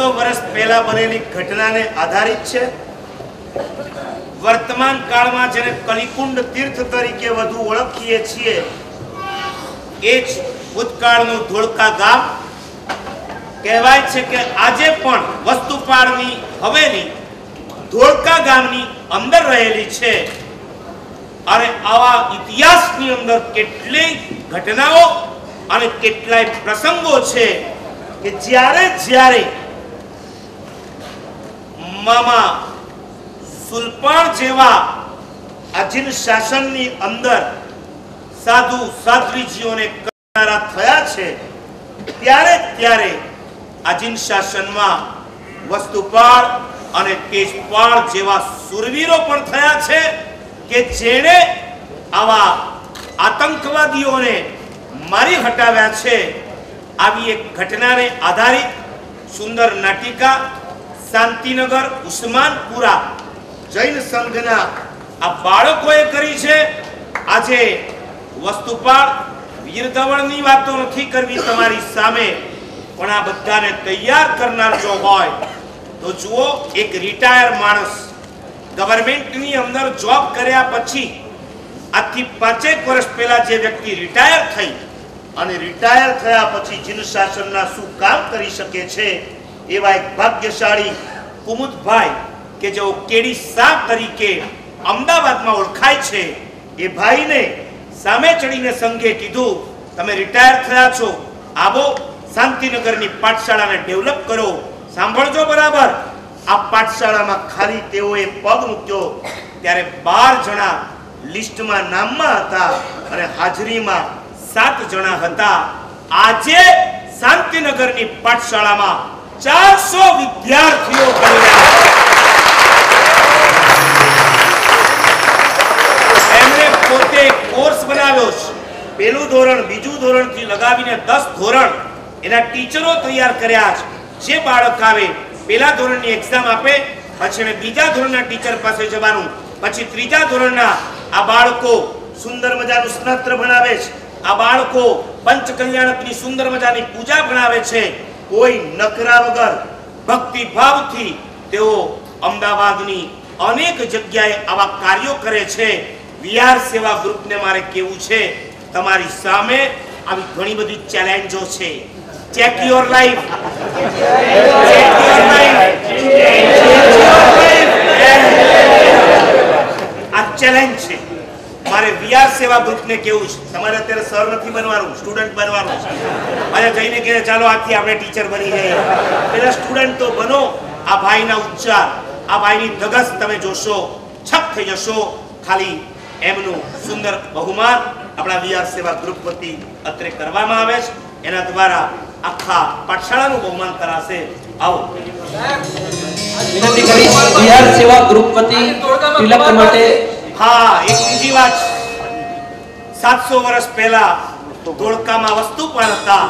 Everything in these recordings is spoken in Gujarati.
સાતસો વર્ષ પહેલા બનેલી ઘટનાને આધારિત છે. વર્તમાન કાળમાં જેને કલિકુંડ તીર્થ તરીકે વધુ ઓળખીએ છીએ, એ જ ભૂતકાળનું ધોળકા ગામ. કહેવાય છે કે આજે પણ વસ્તુપાળની હવેલી ધોળકા ગામની અંદર રહેલી છે. અને આવા ઇતિહાસની અંદર કેટલી ઘટનાઓ અને કેટલાય પ્રસંગો છે કે જ્યારે જ્યારે મામા સુલપાણ જેવા અજીન શાસનની અંદર સાધુ સાધ્વીજીઓને કરનારા થયા છે, ત્યારે ત્યારે અજીન શાસનમાં વસ્તુપાળ અને કેશપાળ જેવા સુરવીરો પણ થયા છે કે જેણે આવા આતંકવાદીઓને મારી હટાવ્યા છે. આવી એક ઘટનાને આધારિત સુંદર નાટિકા શાંતિનગર, ઉસ્માનપુરા જૈન સંઘના આ બાળકોએ કરી છે. આજે વસ્તુપાળ વીરધવળની વાતો નથી કરવી તમારી સામે, પણ આ બધાને તૈયાર કરનાર જો હોય, તો જુઓ એક રિટાયર માણસ ગવર્મેન્ટની અંદર જોબ કર્યા પછી આજથી પાંચેક વર્ષ પહેલા જે વ્યક્તિ રિટાયર થઈ, અને રિટાયર થયા પછી જીન શાસનના શું કામ કરી શકે છે એવા એક ભાગ્યશાળી કુમુદભાઈ કે જેઓ કેડી શાહ તરીકે અમદાવાદમાં ઓળખાય છે, એ ભાઈને સામે ચડીને સંઘે કીધું, તમે રિટાયર થયા છો. આવો શાંતિનગરની પાઠશાળાને ડેવલપ કરો. સાંભળજો બરાબર. આ પાઠશાળામાં ખાલી તેઓએ પગ મૂક્યો. ત્યારે બાર જણા લિસ્ટમાં નામમાં હતા અને હાજરીમાં સાત જણા હતા. આજે શાંતિનગરની પાઠશાળામાં ચારસો વિદ્યાર્થીઓ એમણે પોતે કોર્સ બનાવ્યો છે. પેલું ધોરણ બીજું ધોરણથી લગાવીને દસ ધોરણ એના ટીચરો તૈયાર કર્યા છે. જે બાળક આવે પેલા ધોરણની એક્ઝામ આપે, પછી એને બીજા ધોરણના ટીચર પાસે જવાનું, પછી ત્રીજા ધોરણના આ બાળકો સુંદર મજાનું સ્નાત્ર ભણાવે છે. આ બાળકો પંચ કલ્યાણકની સુંદર મજાની પૂજા ભણાવે છે. કોઈ નકરા વગર ભક્તિ ભાવથી તેઓ અમદાવાદની અનેક જગ્યાએ આવા કાર્યો કરે છે. વિહાર સેવા ગ્રુપને મારે કેવું છે, તમારી સામે આવી ઘણી બધી ચેલેન્જો છે. Check your life check your life આ ચેલેન્જ વિહાર સેવા ગ્રુપને કેવું છે? તમારે અત્યારે સર નથી બનવાનું સ્ટુડન્ટ બનવાનું છે. અને જઈને કહે ચાલો આજથી આપણે ટીચર બની જઈએ પેલા સ્ટુડન્ટ તો બનો. આ ભાઈના ઉચ્ચાર આ ભાઈની ધગસ તમે જોશો છપ થઈ જશો. ખાલી એમનું સુંદર બહુમાન આપણા વિહાર સેવા ગ્રુપ વતી અત્રે કરવામાં આવે છે. એના દ્વારા આખા પાઠશાળાનું બહુમાન કરાશે. આવો. વિનંતી કરી બિહાર સેવા ગ્રુપ વતી તિલક માટે હા એક બીજી વાત સાતસો વર્ષ પહેલા ધોળકામાં વસ્તુ પણ હતા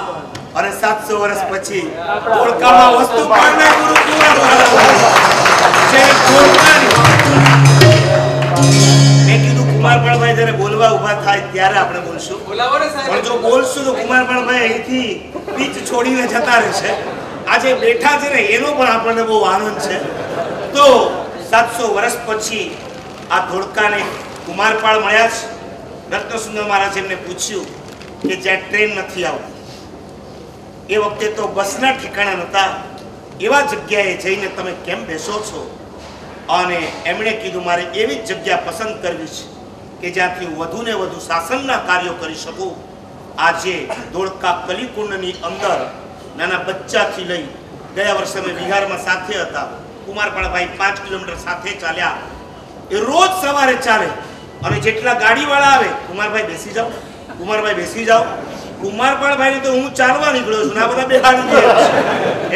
અને સાતસો વર્ષ પછી ધોળકામાં વસ્તુ પણ ગુરુ મેં કીધું કુમારપાળભાઈ જ્યારે બોલવા ઊભા થાય ત્યારે આપણે બોલશું. પણ જો બોલશું તો કુમારપાળભાઈ અહીંથી પીચ છોડીને જતા રહેશે. આજે બેઠા છે ને એનો પણ આપણને બહુ આનંદ છે. તો સાતસો વર્ષ પછી આ ધોળકાને કુમારપાળ મળ્યા છે. રત્નસુંદર મહારાજ એમને પૂછ્યું કે જ્યાં ટ્રેન નથી આવતી, એ વખતે તો બસના ઠેકાણા નહોતા, એવા જગ્યાએ જઈને તમે કેમ બેસો છો? અને એમણે કીધું, મારે એવી જગ્યા પસંદ કરવી છે કે જ્યાંથી વધુ ને વધુ શાસનના કાર્યો કરી શકું. આજે ધોળકા કલિકુંડની અંદર નાના બચ્ચાથી લઈ ગયા વર્ષે અમે બિહારમાં સાથે હતા. કુમારપાળભાઈ પાંચ કિલોમીટર સાથે ચાલ્યા. એ રોજ સવારે ચાલે. અને જેટલા ગાડીવાળા આવે, કુમારભાઈ બેસી જાઓ. કુમારભાઈ બેસી જાઓ. કુમારપાળભાઈને તો હું ચાલવા નીકળ્યો છું આ બધા બેહાડી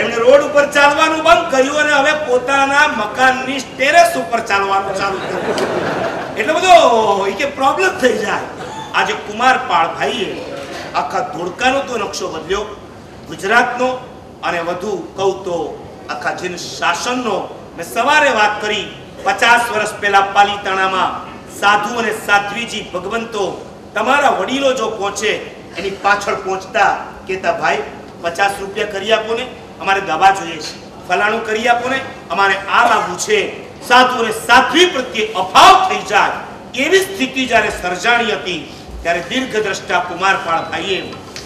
એમણે રોડ ઉપર ચાલવાનું બંધ કર્યું અને હવે પોતાના મકાનની ટેરેસ ઉપર ચાલવાનું ચાલુ કર્યું. એટલે બધો એ કે પ્રોબ્લેમ થઈ જાય. આજે કુમારપાળ ભાઈએ આખા ધોળકાનો તો નકશો બદલ્યો, ગુજરાતનો અને વધુ કહું તો આખા જીન શાસનનો મેં સવારે વાત કરી, પચાસ વર્ષ પહેલા પાલીતાણામાં સાધુ અને સાધ્વીજી ભગવંતો તમારા વડીલો જો પહોંચે, એની પાછળ પહોંચતા કહેતા, ભાઈ, પચાસ રૂપિયા કરી આપો ને, અમારે દવા જોઈએ છે. ફલાણું કરી આપો ને, અમારે આ લાવવું છે. સાધુ અને સાધ્વી પ્રત્યે અભાવ થઈ જાય. એવી સ્થિતિ જ્યારે સર્જાણી હતી, ત્યારે દીર્ઘદ્રષ્ટા કુમારપાળ ભાઈએ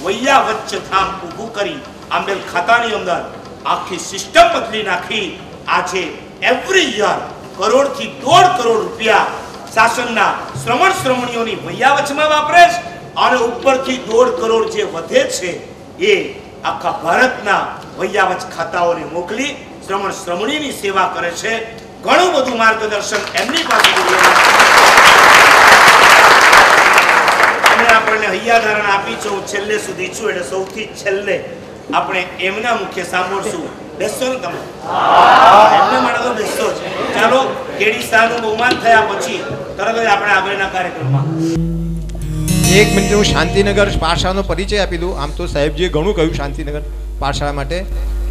વૈયા વચ્ચે ધામ ઊભું કરી આંબેલ ખાતાની અંદર આખી સિસ્ટમ બદલી નાખી. આજે એવરી યર કરોડથી દોઢ કરોડ રૂપિયા શાસનના શ્રમણ શ્રમણીઓની વૈયાવચમાં વાપરે છે અને ઉપરથી દોઢ કરોડ જે વધે છે એ આખા ભારતના વૈયાવચ ખાતાઓને મોકલી શ્રમણ શ્રમણીની સેવા કરે છે. ઘણું બધું માર્ગદર્શન એમની પાસે અને આપણને હૈયાધારણ આપી છે. હું છેલ્લે સુધી છું એટલે સૌથી છેલ્લે આપણે એમના મુખ્ય સાંભળશું. બેસશો ને તમે? એમને માટે તો બેસશો ચાલો, કેડી શાહનું બહુમાન થયા પછી તરત આપણે આગળના કાર્યક્રમમાં. એક મિનિટ, હું શાંતિનગર પાઠશાળાનો પરિચય આપી દઉં. આમ તો સાહેબજીએ ઘણું કહ્યું શાંતિનગર પાઠશાળા માટે.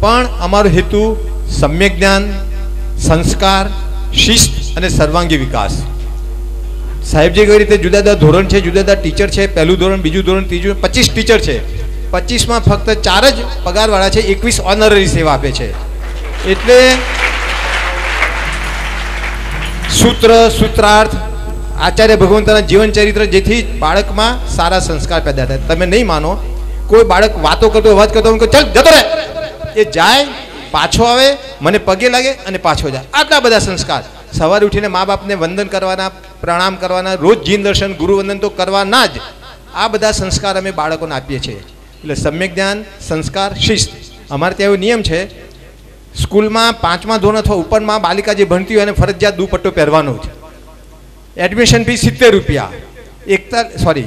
પણ અમારો હેતુ સમ્યક જ્ઞાન, સંસ્કાર, શિસ્ત અને સર્વાંગી વિકાસ. સાહેબજી કઈ રીતે જુદા જુદા ધોરણ છે, જુદા જુદા ટીચર છે, પહેલું ધોરણ, બીજું ધોરણ, ત્રીજું પચીસ ટીચર છે. પચીસમાં ફક્ત ચાર જ પગારવાળા છે, એકવીસ ઓનરરી સેવા આપે છે. એટલે સૂત્ર, સૂત્રાર્થ આચાર્ય ભગવંતના જીવન ચરિત્ર જેથી બાળકમાં સારા સંસ્કાર પેદા થાય. તમે નહીં માનો. કોઈ બાળક વાતો કરતો અવાજ કરતો ચાલ, જતો રહે. એ જાય, પાછો આવે, મને પગે લાગે અને પાછો જાય. આટલા બધા સંસ્કાર. સવારે ઉઠીને મા બાપને વંદન કરવાના, પ્રણામ કરવાના, રોજ જીન દર્શન ગુરુવંદન તો કરવાના જ. આ બધા સંસ્કાર અમે બાળકોને આપીએ છીએ. એટલે સમ્યક જ્ઞાન, સંસ્કાર, શિસ્ત. અમારે ત્યાં એવો નિયમ છે, સ્કૂલમાં પાંચમા ધોરણ અથવા ઉપરમાં બાલિકા જે ભણતી હોય એને ફરજિયાત દુપટ્ટો પહેરવાનો જ. એડમિશન ફી સિત્તેર રૂપિયા. એકતા સોરી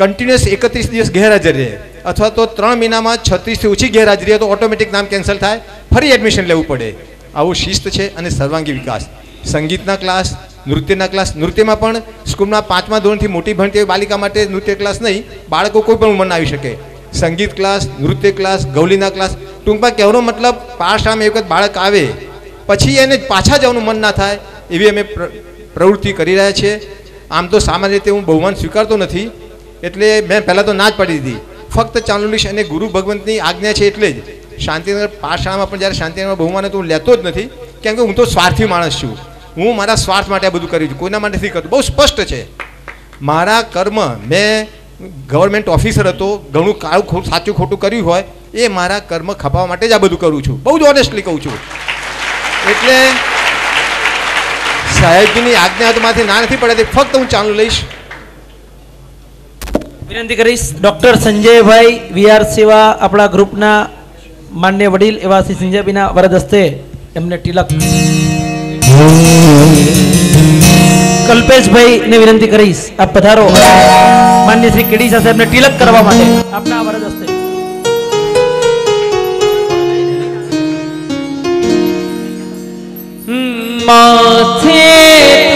કન્ટિન્યુઅસ એકત્રીસ દિવસ ગેરહાજર રહે. અથવા તો ત્રણ મહિનામાં છત્રીસથી ઓછી ગેરહાજરી તો ઓટોમેટિક નામ કેન્સલ થાય. ફરી એડમિશન લેવું પડે. આવું શિસ્ત છે અને સર્વાંગી વિકાસ. સંગીતના ક્લાસ નૃત્યના ક્લાસ નૃત્યમાં પણ સ્કૂલમાં પાંચમા ધોરણથી મોટી ભણતી બાલિકા માટે નૃત્ય ક્લાસ નહીં, બાળકો કોઈ પણ ઉંમરના આવી શકે. સંગીત ક્લાસ નૃત્ય ક્લાસ ગૌલીના ક્લાસ ટૂંકમાં કહેવાનો મતલબ પાઠશાળામાં એક વખત બાળક આવે, પછી એને પાછા જવાનું મન ના થાય, એવી અમે પ્રવૃત્તિ કરી રહ્યા છે. આમ તો સામાન્ય રીતે હું બહુમાન સ્વીકારતો નથી, એટલે મેં પહેલાં તો ના જ પાડી દીધી. ફક્ત ચાંદુલીશ અને ગુરુ ભગવંતની આજ્ઞા છે એટલે જ. શાંતિનગર પાઠશાળામાં પણ જ્યારે શાંતિનગર બહુમાન તો હું લેતો જ નથી, કેમ કે હું તો સ્વાર્થી માણસ છું. હું મારા સ્વાર્થ માટે આ બધું કર્યું છું. કોઈના માટે નથી કરતું. બહુ સ્પષ્ટ છે. મારા કર્મ, મેં ગવર્મેન્ટ ઓફિસર હતો, ઘણું કાળું સાચું ખોટું કર્યું હોય, એ મારા કર્મ ખપાવવા માટે જ આ બધું કરું છું. બહુ જ ઓનેસ્ટલી કહું છું. એટલે સાહેબજીની આજ્ઞા તો ના નથી પડે ફક્ત હું ચાલુ લઈશ. વિનંતી કરીશ, ડોક્ટર સંજયભાઈ વીઆર સેવા આપણા ગ્રુપના માન્ય વડીલ એવા શ્રી સંજયભાઈના વરદ હસ્તે એમને તિલક. કલ્પેશભાઈ ને વિનંતી કરીશ, આપ પધારો. માન્ય શ્રી કેડી સાહેબને તિલક કરવા માટે આપના વરદ মথে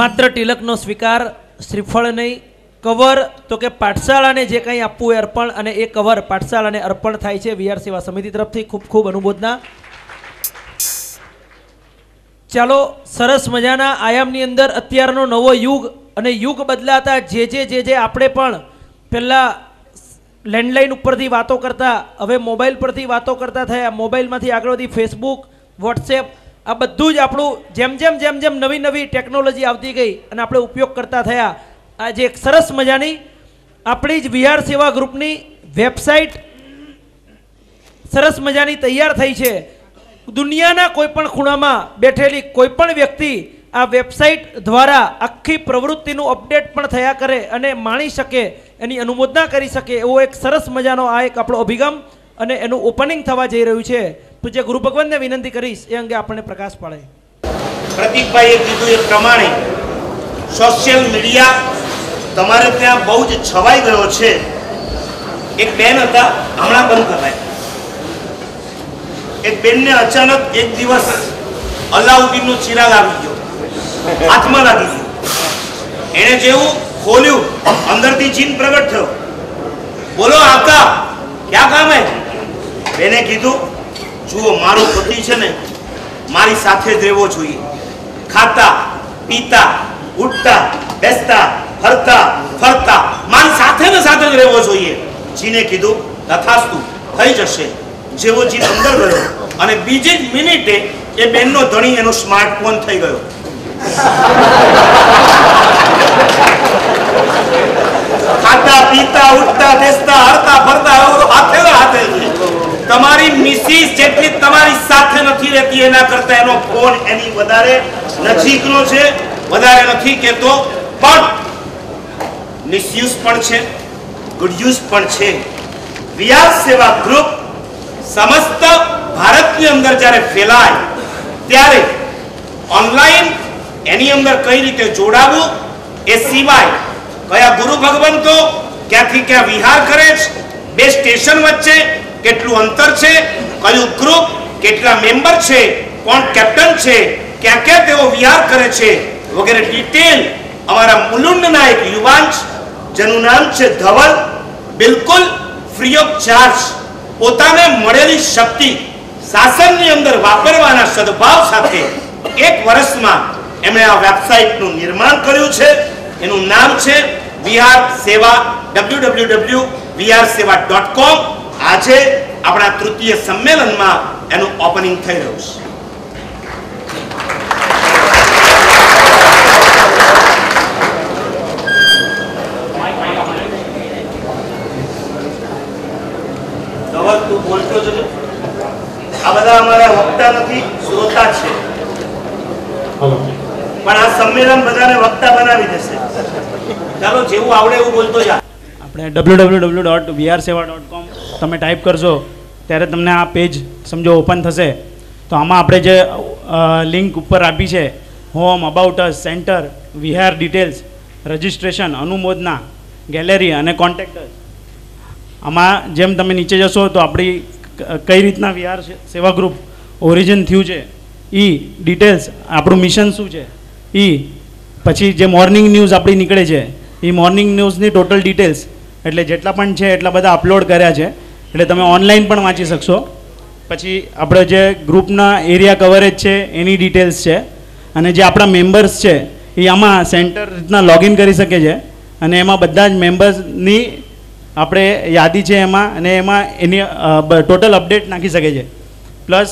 માત્ર તિલકનો સ્વીકાર શ્રીફળ નહીં, કવર તો કે પાઠશાળાને જે કંઈ આપવું એ અર્પણ અને એ કવર પાઠશાળાને અર્પણ થાય છે વીઆર સેવા સમિતિ તરફથી. ખૂબ ખૂબ અનુબોધના ચાલો, સરસ મજાના આયામની અંદર અત્યારનો નવો યુગ અને યુગ બદલાતા જે જે જે જે આપણે પણ પહેલાં લેન્ડલાઇન ઉપરથી વાતો કરતા, હવે મોબાઈલ પરથી વાતો કરતા થયા. મોબાઈલમાંથી આગળ વધી ફેસબુક વોટ્સએપ આ બધું જ આપણું જેમ જેમ જેમ જેમ નવી નવી ટેકનોલોજી આવતી ગઈ અને આપણે ઉપયોગ કરતા થયા આજે એક સરસ મજાની આપણી જ વિહાર સેવા ગ્રુપની વેબસાઇટ સરસ મજાની તૈયાર થઈ છે. દુનિયાના કોઈપણ ખૂણામાં બેઠેલી કોઈપણ વ્યક્તિ આ વેબસાઇટ દ્વારા આખી પ્રવૃત્તિનું અપડેટ પણ થયા કરે અને માણી શકે, એની અનુમોદના કરી શકે, એવો એક સરસ મજાનો આ એક આપણો અભિગમ અને એનું ઓપનિંગ થવા જઈ રહ્યું છે. પૂજ્ય ગુરુ ભગવાનને વિનંતી કરીશ, એ અંગે આપણને પ્રકાશ પાડે. પ્રતિકભાઈએ કીધું એ પ્રમાણે સોશિયલ મીડિયા તમારે ત્યાં બહુ જ છવાઈ ગયો છે. એક બેન હતા, હમણાં બંધ કરાય. એક બેનને અચાનક એક દિવસ અલાઉદ્દીનનો ચિરાગ આવી ગયો. હાથમાં લાગી ગયો. એણે જેવું ખોલ્યું, અંદરથી જીન પ્રગટ થયો. બોલો, આકા, ક્યાં કામ હે? બેને કીધું જુઓ, મારો પતિ છે ને મારી સાથે જ રહેવો જોઈએ. ખાતા, પીતા, ઉઠતા, બેસતા, ફરતા ફરતા મારી સાથે ને સાથે જ રહેવો જોઈએ. જીને કીધું તથાસ્તુ થઈ જશે. જેવો જીન અંદર ગયો અને બીજી જ મિનિટે એ બેનનો ધણી એનો સ્માર્ટફોન થઈ ગયો. ખાતા, પીતા, ઉઠતા, બેસતા, હરતા, ફરતા હાથે હાથે. તમારી મિસિસ જેટલી તમારી સાથે નથી રહેતી, એના કરતા એનો ફોન એની વધારે નજીકનો છે. વધારે નથી કહેતો, પણ મિસયુઝ પણ છે ગુડ યુઝ પણ છે. વ્યાસ સેવા ગ્રુપ સમસ્ત ભારતની અંદર જ્યારે ફેલાય, ત્યારે ઓનલાઈન એની અંદર કઈ રીતે જોડાવું, એ સિવાય કયા ગુરુ ભગવંતો ક્યાંથી ક્યાં વિહાર કરે છે, બે સ્ટેશન વચ્ચે કેટલું અંતર છે, કયું ગ્રુપ, કેટલા મેમ્બર છે, કોણ કેપ્ટન છે, ક્યાં ક્યાં તેઓ વિહાર કરે છે, વગેરે ડિટેલ અમારા મુલુંડના એક યુવાન જેનું નામ છે ધવલ. બિલકુલ ફ્રી ઓફ ચાર્જ પોતાને મળેલી શક્તિ શાસનની અંદર વાપરવાના સદભાવ સાથે એક વર્ષમાં એમણે આ વેબસાઇટનું નિર્માણ કર્યું છે. એનું નામ છે વિહાર સેવા ડબલ્યુ ડબલ્યુ ડબલ્યુ વિહાર સેવા ડોટ કોમ. આજે આપણા તૃતીય સંમેલનમાં એનું ઓપનિંગ થઈ રહ્યું છે. આ બધા અમારા વક્તા નથી શ્રોતા છે. પણ આ સંમેલન બધાને વક્તા બનાવી દેશે. ચાલો જેવું આવડે એવું બોલતો જા. આપણે W W W dot VR Seva dot com તમે ટાઈપ કરશો, ત્યારે તમને આ પેજ સમજો ઓપન થશે. તો આમાં આપણે જે લિંક ઉપર આપી છે home about us centre Vihar details registration અનુમોદના gallery અને કોન્ટેક્ટર્સ આમાં જેમ તમે નીચે જશો તો આપણી કઈ રીતના વિહાર સેવા ગ્રુપ ઓરિજિન થયું છે એ ડિટેલ્સ આપણું મિશન શું છે એ પછી જે મોર્નિંગ ન્યૂઝ આપણી નીકળે છે એ મોર્નિંગ ન્યૂઝની ટોટલ ડિટેલ્સ એટલે જેટલા પણ છે, એટલા બધા અપલોડ કર્યા છે. એટલે તમે ઓનલાઈન પણ વાંચી શકશો. પછી આપણે જે ગ્રુપના એરિયા કવરેજ છે, એની ડિટેલ્સ છે. અને જે આપણા મેમ્બર્સ છે, એ આમાં સેન્ટર રીતના લોગિન કરી શકે છે. અને એમાં બધા જ મેમ્બર્સની આપણે યાદી છે એમાં, અને એમાં એની ટોટલ અપડેટ નાખી શકે છે. પ્લસ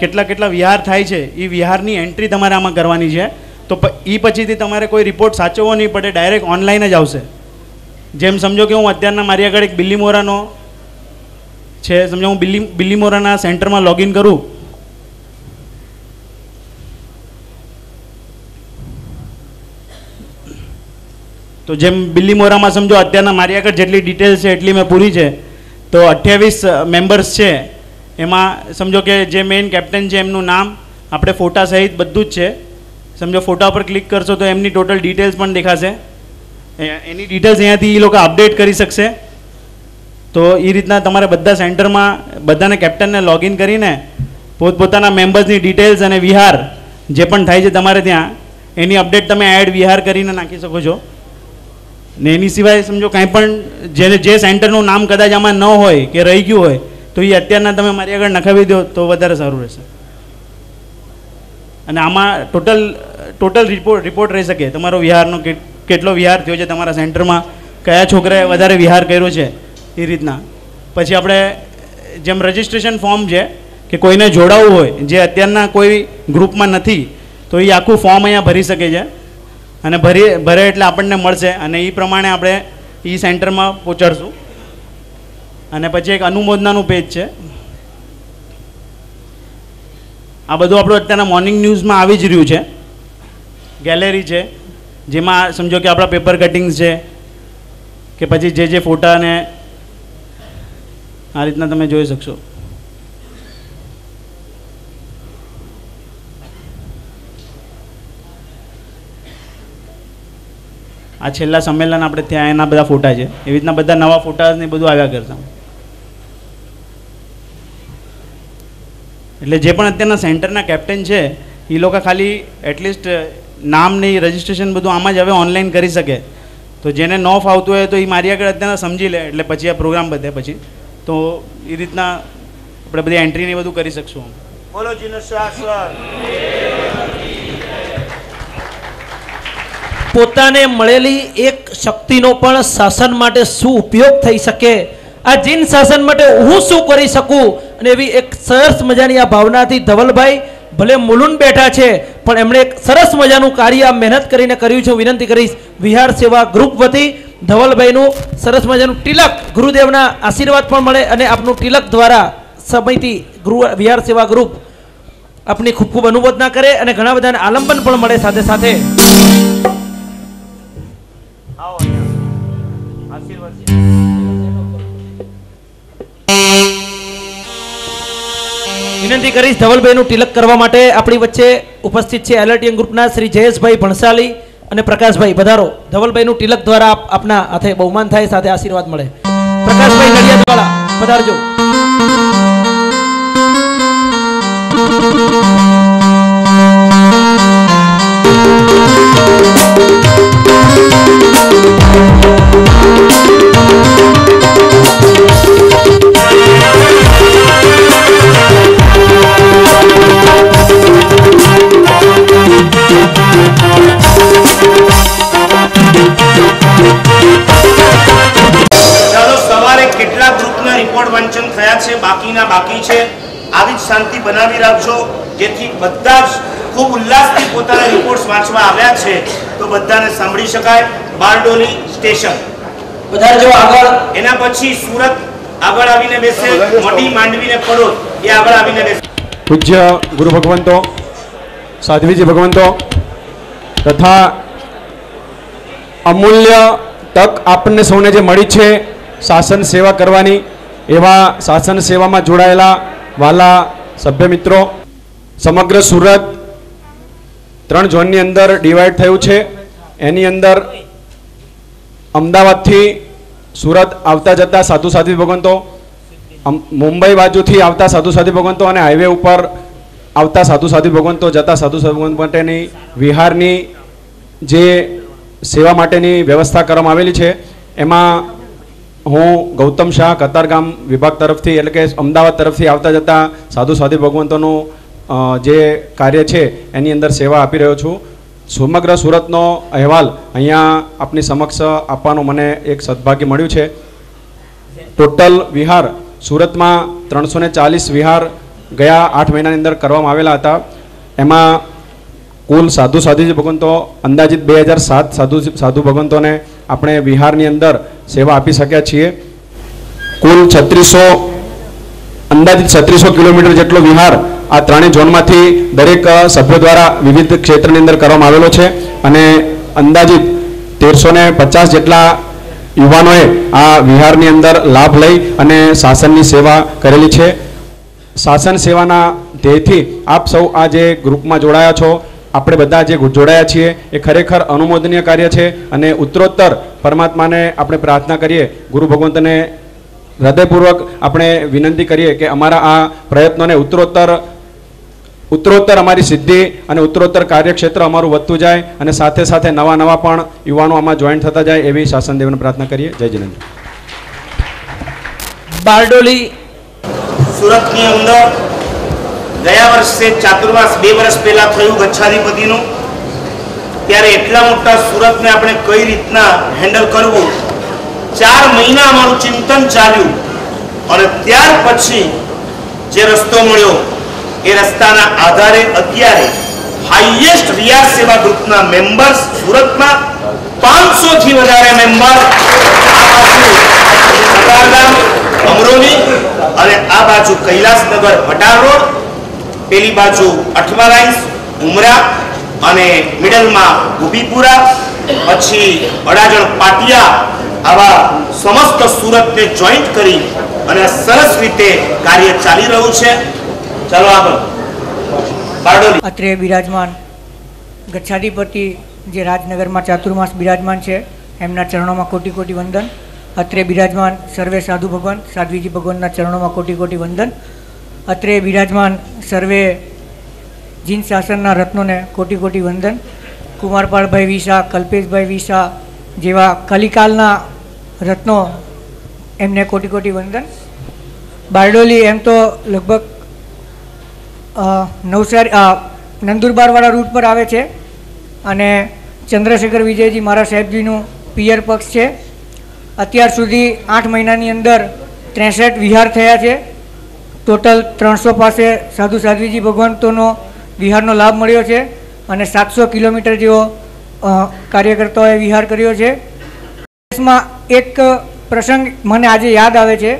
કેટલા કેટલા વિહાર થાય છે, એ વિહારની એન્ટ્રી તમારે આમાં કરવાની છે. તો એ પછીથી તમારે કોઈ રિપોર્ટ સાચવવો નહીં પડે ડાયરેક્ટ ઓનલાઈન જ આવશે. જેમ સમજો કે હું અત્યારના મારી આગળ એક બિલ્લીમોરાનો છે, સમજો હું બિલ્લી બિલ્લીમોરાના સેન્ટરમાં લોગિન કરું. તો જેમ બિલ્લી મોરામાં સમજો અત્યારના મારી આગળ જેટલી ડિટેલ્સ છે એટલી મેં પૂરી છે. તો અઠ્યાવીસ મેમ્બર્સ છે. એમાં સમજો કે જે મેઇન કેપ્ટન છે એમનું નામ, આપણે ફોટા સહિત બધું જ છે. સમજો ફોટા પર ક્લિક કરશો તો એમની ટોટલ ડિટેલ્સ પણ દેખાશે. એની ડિટેલ્સ અહીંયાથી એ લોકો અપડેટ કરી શકશે. તો એ રીતના તમારે બધા સેન્ટરમાં બધાને કેપ્ટનને લોગિન કરીને પોતપોતાના મેમ્બર્સની ડિટેલ્સ અને વિહાર જે પણ થાય છે તમારે ત્યાં, એની અપડેટ તમે એડ વિહાર કરીને નાખી શકો છો. ને એની સિવાય સમજો કાંઈ પણ જે જે સેન્ટરનું નામ કદાચ આમાં ન હોય કે રહી ગયું હોય, તો એ અત્યારના તમે મારી આગળ નખાવી દો તો વધારે સારું રહેશે. અને આમાં ટોટલ ટોટલ રિપોર્ટ રિપોર્ટ રહી શકે. તમારો વિહારનો કે- કેટલો વિહાર થયો છે તમારા સેન્ટરમાં? કયા છોકરાએ વધારે વિહાર કર્યો છે એ રીતના? પછી આપણે, જેમ રજિસ્ટ્રેશન ફોર્મ છે, કે કોઈને જોડાવવું હોય, જે અત્યારના કોઈ ગ્રુપમાં નથી, તો એ આખું ફોર્મ અહીંયા ભરી શકે છે. અને ભરી, ભરે એટલે આપણને મળશે અને એ પ્રમાણે આપણે એ સેન્ટરમાં પહોંચાડશું. અને પછી એક અનુમોદનાનું પેજ છે. આ બધું આપણું અત્યારના મોર્નિંગ ન્યૂઝમાં આવી જ રહ્યું છે. ગેલેરી છે. જેમાં સમજો કે આપણા પેપર કટિંગ્સ છે, કે પછી જે જે ફોટાને આ રીતના તમે જોઈ શકશો. આ છેલ્લા સંમેલન આપણે ત્યાં એના બધા ફોટા છે. એવી રીતના બધા નવા ફોટા ને બધું આવ્યા કરતા. એટલે જે પણ અત્યારના સેન્ટરના કેપ્ટન છે એ લોકો ખાલી એટલીસ્ટ નામ ને રજિસ્ટ્રેશન બધું આમાં જ હવે ઓનલાઈન કરી શકે. તો જેને ન ફાવતું હોય તો એ મારી આગળ અત્યારના સમજી લે એટલે પછી આ પ્રોગ્રામ બધે પછી. તો એ રીતના આપણે બધી એન્ટ્રી ને બધું કરી શકશું બોલો જીનો શાસન પોતાને મળેલી એક શક્તિનો પણ શાસન માટે શું ઉપયોગ થઈ શકે? આ જીન શાસન માટે હું શું કરી શકું? અને એવી એક સરસ મજાની આ ભાવનાથી ધવલભાઈ ભલે મુલુંડ બેઠા છે, પણ એમણે એક સરસ મજાનું કાર્ય આ મહેનત કરીને કર્યું છે. વિનંતી કરીશ, વિહાર સેવા ગ્રુપ વતી ધવલભાઈનું સરસ મજાનું તિલક ગુરુદેવના આશીર્વાદ પણ મળે અને આપનું તિલક દ્વારા સમિતિ ગૃહ વિહાર સેવા ગ્રુપ આપની ખૂબ ખૂબ અનુમોદના કરે અને ઘણા બધાને આલંબન પણ મળે સાથે સાથે. આવો આશીર્વાદ વિનંતી કરીશ ધવલભાઈનું તિલક કરવા માટે આપણી વચ્ચે ઉપસ્થિત છે એલર્ટિયન ગ્રુપના શ્રી જયેશભાઈ ભણસાલી અને પ્રકાશભાઈ. પધારો ધવલભાઈનું તિલક દ્વારા આપના હાથે બહુમાન થાય, સાથે આશીર્વાદ મળે. પ્રકાશભાઈ નડિયાદવાળા, પધારજો. કેટલા રિપોર્ટ વાંચન થયા છે બાકીના બાકી છે આવી જ શાંતિ બનાવી રાખજો જેથી બધા જ ખૂબ ઉલ્લાસથી પોતાના રિપોર્ટ્સ વાંચવા આવ્યા છે તો બધાને સાંભળી શકાય બારડોલી સ્ટેશન. વધારજો આગળ. એના પછી સુરત આગળ આવીને બેસે મોટી માંડવીને પડોદ એ આગળ આવીને બેસે. પૂજ્ય ગુરુ ભગવંતો સાધ્વીજી ભગવંતો તથા અમૂલ્ય તક આપણને સૌને જે મળી છે શાસન સેવા કરવાની એવા શાસન સેવામાં જોડાયેલા વાલા સભ્ય મિત્રો, સમગ્ર સુરત ત્રણ ઝોનની અંદર ડિવાઈડ થયું છે. એની અંદર અમદાવાદથી સુરત આવતા જતા સાધુ સાધ્વી ભગવંતો મુંબઈ બાજુથી આવતા સાધુ સાધુ ભગવંતો અને હાઈવે ઉપર આવતા સાધુ સાધુ ભગવંતો જતા સાધુ સાધુ ભગવંત માટેની વિહારની જે સેવા માટેની વ્યવસ્થા કરવામાં આવેલી છે. એમાં હું ગૌતમ શાહ કતારગામ વિભાગ તરફથી એટલે કે અમદાવાદ તરફથી આવતા જતા સાધુ સાધુ ભગવંતોનું જે કાર્ય છે, એની અંદર સેવા આપી રહ્યો છું. સમગ્ર સુરતનો અહેવાલ અહીંયા આપની સમક્ષ આપવાનું મને એક સદભાગ્ય મળ્યું છે. ટોટલ વિહાર સુરતમાં ત્રણસો ને ચાલીસ વિહાર ગયા આઠ મહિનાની અંદર કરવામાં આવેલા હતા. એમાં કુલ સાધુ સાધુજી ભગવંતો અંદાજિત બે હજાર સાત સાધુ સાધુ ભગવંતોને આપણે વિહારની અંદર સેવા આપી શક્યા છીએ. કુલ છત્રીસો, અંદાજિત છત્રીસો કિલોમીટર જેટલો વિહાર આ ત્રણેય ઝોનમાંથી દરેક સભ્યો દ્વારા વિવિધ ક્ષેત્રની અંદર કરવામાં આવેલો છે. અને અંદાજિત તેરસો પચાસ જેટલા યુવાનોએ આ વિહારની અંદર લાભ લઈ અને શાસનની સેવા કરેલી છે. શાસન સેવાના ધ્યેયથી આપ સૌ આ જે ગ્રુપમાં જોડાયા છો આપણે બધા જે જોડાયા છીએ એ ખરેખર અનુમોદનીય કાર્ય છે અને ઉત્તરોત્તર પરમાત્માને આપણે પ્રાર્થના કરીએ ગુરુ ભગવંતને હૃદયપૂર્વક આપણે વિનંતી કરીએ કે અમારા આ પ્રયત્નોને ઉત્તરોત્તર ઉત્તરોત્તર અમારી સિદ્ધિ અને ઉત્તરોત્તર કાર્યક્ષેત્ર અમારું વધતું જાય અને સાથે સાથે નવા નવા પણ યુવાનો આમાં જોઈન થતા જાય એવી શાસન દેવને પ્રાર્થના કરીએ. જય જિનેન્દ્ર. બારડોલી સુરતની અંદર ગયા વર્ષે ચાતુર્માસ બે વર્ષ પહેલા થયું ગચ્છાધિપતિનું. ત્યારે એટલા મોટા સુરતને આપણે કઈ રીતના હેન્ડલ કરવું? ચાર મહિના અમારું ચિંતન ચાલ્યું. અને ત્યાર પછી જે રસ્તો મળ્યો, એ રસ્તાના આધારે અત્યારે હાઈએસ્ટ રિયાઝ સેવા ગ્રુપના મેમ્બર્સ સુરતમાં પાંચસો થી વધારે મેમ્બર અમરોલી અને આ બાજુ કૈલાસનગર ભટાર રોડ પેલી બાજુ અઠવા રાઈસ, ઉમરા અને મિડલમાં ઉભીપુરા પછી અડાજણ પાટિયા આવા સમસ્ત સુરતને જોઈન્ટ કરી અને સરસ રીતે કાર્ય ચાલી રહ્યું છે. ચાલો આગળ. અત્રે બિરાજમાન ગચ્છાધિપતિ જે રાજનગરમાં ચાતુર્માસ બિરાજમાન છે, એમના ચરણોમાં કોટી કોટી વંદન. અત્રે બિરાજમાન સર્વે સાધુ ભગવાન, સાધ્વીજી ભગવાનના ચરણોમાં કોટી કોટી વંદન. અત્રે બિરાજમાન સર્વે જીન શાસનના રત્નોને કોટી કોટી વંદન. કુમારપાળભાઈ વિશા કલ્પેશભાઈ વિશા જેવા કલિકાલના રત્નો એમને કોટી કોટી વંદન. બારડોલી એમ તો લગભગ નવસારી નંદુરબારવાળા રૂટ પર આવે છે. અને ચંદ્રશેખર વિજયજી મારા સાહેબજીનું પિયર પક્ષ છે. અત્યાર સુધી આઠ મહિનાની અંદર ત્રેસઠ વિહાર થયા છે. ટોટલ ત્રણસો પાસે સાધુ સાધ્વીજી ભગવંતોનો વિહારનો લાભ મળ્યો છે અને સાતસો કિલોમીટર જેવો કાર્યકર્તાઓએ વિહાર કર્યો છે. દેશમાં એક પ્રસંગ મને આજે યાદ આવે છે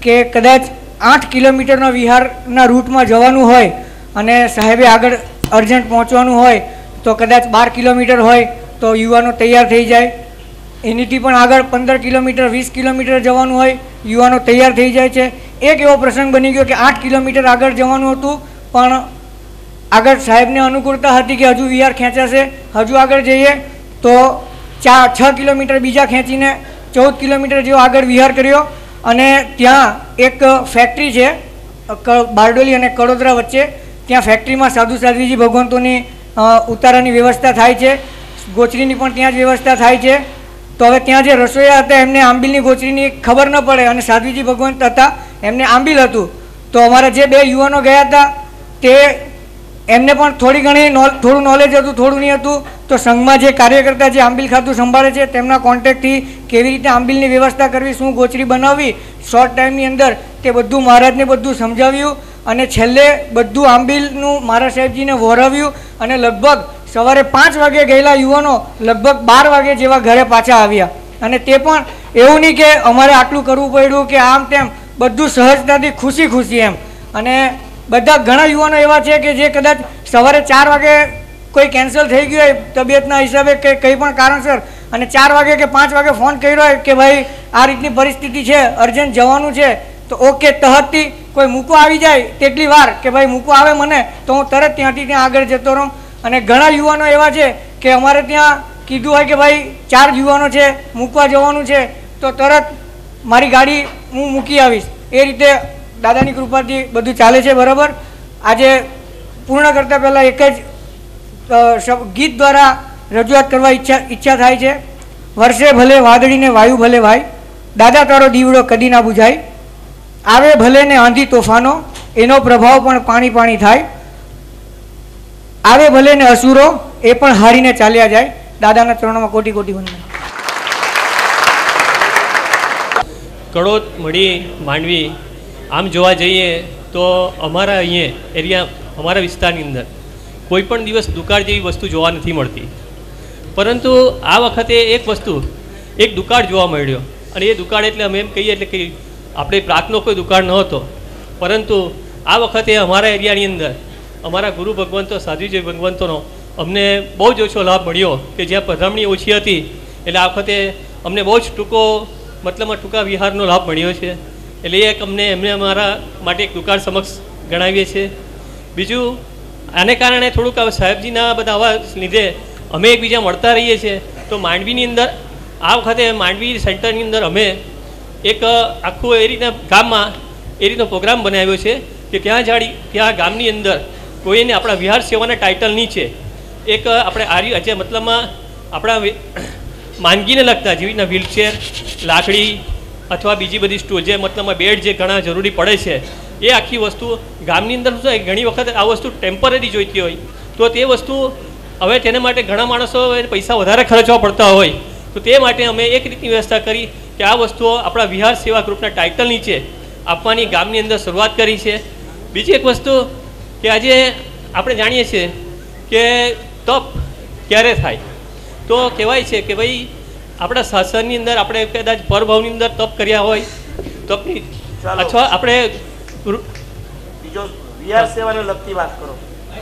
કે કદાચ આઠ કિલોમીટરનો વિહારના રૂટમાં જવાનું હોય અને સાહેબે આગળ અર્જન્ટ પહોંચવાનું હોય તો કદાચ બાર કિલોમીટર હોય તો યુવાનો તૈયાર થઈ જાય. એનીથી પણ આગળ પંદર કિલોમીટર, વીસ કિલોમીટર જવાનું હોય, યુવાનો તૈયાર થઈ જાય છે. એક એવો પ્રસંગ બની ગયો કે આઠ કિલોમીટર આગળ જવાનું હતું, પણ આગળ સાહેબને અનુકૂળતા હતી કે હજુ વિહાર ખેંચાશે. હજુ આગળ જઈએ તો ચાર છ કિલોમીટર બીજા ખેંચીને ચૌદ કિલોમીટર જેવો આગળ વિહાર કર્યો. અને ત્યાં એક ફેક્ટરી છે બારડોલી અને કડોદરા વચ્ચે. ત્યાં ફેક્ટરીમાં સાધુ સાધ્વીજી ભગવંતોની ઉતારાની વ્યવસ્થા થાય છે. ગોચરીની પણ ત્યાં જ વ્યવસ્થા થાય છે. તો હવે ત્યાં જે રસોઈયા હતા, એમને આંબીલની ગોચરીની ખબર ન પડે અને સાધ્વીજી ભગવંત હતા, એમને આંબીલ હતું. તો અમારા જે બે યુવાનો ગયા હતા, તે એમને પણ થોડી ઘણી થોડું નોલેજ હતું, થોડું નહીં હતું. તો સંઘમાં જે કાર્યકર્તા જે આંબીલ ખાતું સંભાળે છે, તેમના કોન્ટેક્ટથી કેવી રીતે આંબીલની વ્યવસ્થા કરવી, શું ગોચરી બનાવવી શોર્ટ ટાઈમની અંદર તે બધું મહારાજને બધું સમજાવ્યું અને છેલ્લે બધું આંબિલનું મહારાજ સાહેબજીને વહોરાવ્યું અને લગભગ સવારે પાંચ વાગે ગયેલા યુવાનો લગભગ બાર વાગે જેવા ઘરે પાછા આવ્યા. અને તે પણ એવું નહીં કે અમારે આટલું કરવું પડ્યું કે આમ તેમ, બધું સહજતાથી ખુશી ખુશી એમ. અને બધા ઘણા યુવાનો એવા છે કે જે કદાચ સવારે ચાર વાગે કોઈ કેન્સલ થઈ ગયું હોય તબિયતના હિસાબે કે કંઈ પણ કારણસર, અને ચાર વાગે કે પાંચ વાગે ફોન કર્યો હોય કે ભાઈ, આ રીતની પરિસ્થિતિ છે, અર્જન્ટ જવાનું છે, તો ઓકે તહતથી કોઈ મૂકવા આવી જાય તેટલી વાર કે ભાઈ મૂકવા આવે મને, તો હું તરત ત્યાંથી ત્યાં આગળ જતો રહું. અને ઘણા યુવાનો એવા છે કે અમારે ત્યાં કીધું હોય કે ભાઈ, ચાર યુવાનો છે, મૂકવા જવાનું છે, તો તરત મારી ગાડી હું મૂકી આવીશ. એ રીતે દાદાની કૃપાથી બધું ચાલે છે, બરાબર? આજે પૂર્ણ કરતાં પહેલાં એક જ ગીત દ્વારા રજૂઆત કરવા ઈચ્છા ઈચ્છા થાય છે. વર્ષે ભલે વાદળીને વાયુ ભલે ભાઈ, દાદા તારો દીવડો કદી ના બુજાય. આવે ભલે ને આંધી તોફાનો, એનો પ્રભાવ પણ પાણી પાણી થાય. આવે ભલે ને અસુરો, એ પણ હારીને ચાલ્યા જાય. દાદાના ચરણોમાં કોટી કોટી વંદન. કડોદ મળી માંડવી, આમ જોવા જઈએ તો અમારા અહીંયા એરિયા, અમારા વિસ્તારની અંદર કોઈ પણ દિવસ દુકાળ જેવી વસ્તુ જોવા નથી મળતી. પરંતુ આ વખતે એક વસ્તુ, એક દુકાળ જોવા મળ્યો. અને એ દુકાળ એટલે અમે એમ કહીએ એટલે કે આપણે પ્રાકનો કોઈ દુકાળ નહોતો. પરંતુ આ વખતે અમારા એરિયાની અંદર અમારા ગુરુ ભગવંતો સાધુજી ભગવંતોનો, અમને બહુ જ ઓછો લાભ મળ્યો કે જ્યાં પધરામણી ઓછી હતી, એટલે આ વખતે અમને બહુ જ ટૂંકો, મતલબમાં ટૂંકા વિહારનો લાભ મળ્યો છે. એટલે એક અમને, એમને અમારા માટે એક દુકાળ સમક્ષ ગણાવીએ છીએ. બીજું, આને કારણે થોડુંક સાહેબજીના બધા આવા લીધે અમે એકબીજા મળતા રહીએ છીએ. તો માંડવીની અંદર, આ વખતે માંડવી સેન્ટરની અંદર અમે એક, આખું એ રીતના ગામમાં એ રીતનો પ્રોગ્રામ બનાવ્યો છે કે ત્યાં જાડી ત્યાં ગામની અંદર કોઈને આપણા વિહાર સેવાના ટાઇટલ નીચે એક આપણે આર્ય જે મતલબમાં આપણા માંદગીને લગતા જેવી રીતના વ્હીલચેર લાકડી અથવા બીજી બધી સ્ટો જે મતલબમાં બેડ જે ઘણા જરૂરી પડે છે એ આખી વસ્તુ ગામની અંદર શું છે, ઘણી વખત આ વસ્તુ ટેમ્પરરી જોઈતી હોય. તો તે વસ્તુ હવે તેને માટે ઘણા માણસો પૈસા વધારે ખર્ચવા પડતા હોય. તો તે માટે અમે એક રીતની વ્યવસ્થા કરી કે આ વસ્તુઓ આપણા વિહાર સેવા ગ્રુપના ટાઇટલ નીચે આપવાની ગામની અંદર શરૂઆત કરી છે. બીજી એક વસ્તુ કે આજે આપણે જાણીએ છીએ કે તપ ક્યારે થાય તો કહેવાય છે કે ભાઈ આપણા શાસનની અંદર આપણે કદાચ પરભાવની અંદર તપ કર્યા હોય તપની ચાલો. અથવા આપણે બીજો વિહાર સેવાને લગતી વાત કરો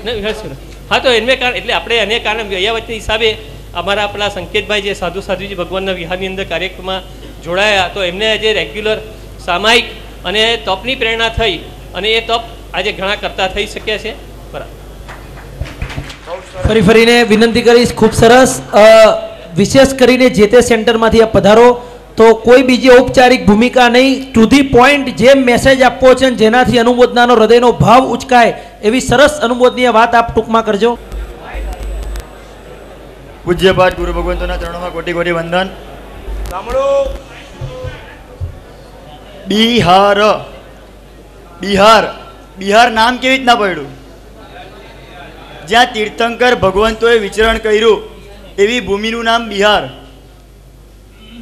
ને વિહાર સેવા. હા તો એને કારણ એટલે આપણે એને કારણે વ્યવસ્થિત હિસાબે અમારા પેલા સંકેતભાઈ જે સાધુ સાધુજી ભગવાનના વિહારની અંદર કાર્યક્રમમાં જોડાયા તો એમને આજે રેગ્યુલર સામાયિક અને તપની પ્રેરણા થઈ અને એ તપ આજે ઘણા કરતા થઈ શક્યા છે બરાબર. ફરી ફરીને વિનંતી કરીશ ખૂબ સરસ. વિશેષ કરીને જે તે સેન્ટરમાંથી આ પધારો તો કોઈ બીજી ઔપચારિક ભૂમિકા નહીં. ટુ ધી પોઈન્ટ જે મેસેજ આપવો છે ને જેનાથી અનુમોદનાનો હૃદયનો ભાવ ઉચકાય એવી સરસ અનુમોદનીય વાત આપ ટૂંકમાં કરજો. પૂજ્યપાઠ ગુરુ ભગવંતોના ચરણોમાં કોટી કોટી વંદન. બિહાર. બિહાર. બિહાર નામ કેવી રીતના પડ્યું? જ્યાં તીર્થંકર ભગવંતોએ વિચરણ કર્યું, એવી ભૂમિનું નામ બિહાર.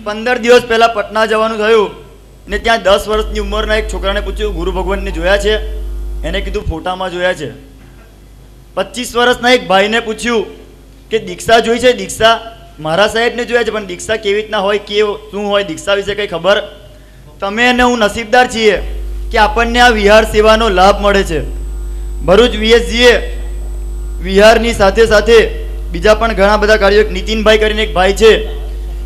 પંદર દિવસ પહેલાં પટના જવાનું થયું ને ત્યાં દસ વર્ષની ઉંમરના એક છોકરાને પૂછ્યું, ગુરુ ભગવાનને જોયા છે? એને કીધું, ફોટામાં જોયા છે. પચીસ વર્ષના એક ભાઈને પૂછ્યું કે, દીક્ષા જોઈ છે? દીક્ષા મારા સાહેબને જોયા છે, પણ દીક્ષા કેવી રીતના હોય, કે શું હોય, દીક્ષા વિશે કંઈ ખબર? તમે અને હું નસીબદાર છીએ. કે આપણને આ વિહાર સેવાનો લાભ મળે છે. ભરૂચ વીએસજીએ વિહારની સાથે સાથે બીજા પણ ઘણા બધા કાર્યો નીતિનભાઈ કરીને એક ભાઈ છે,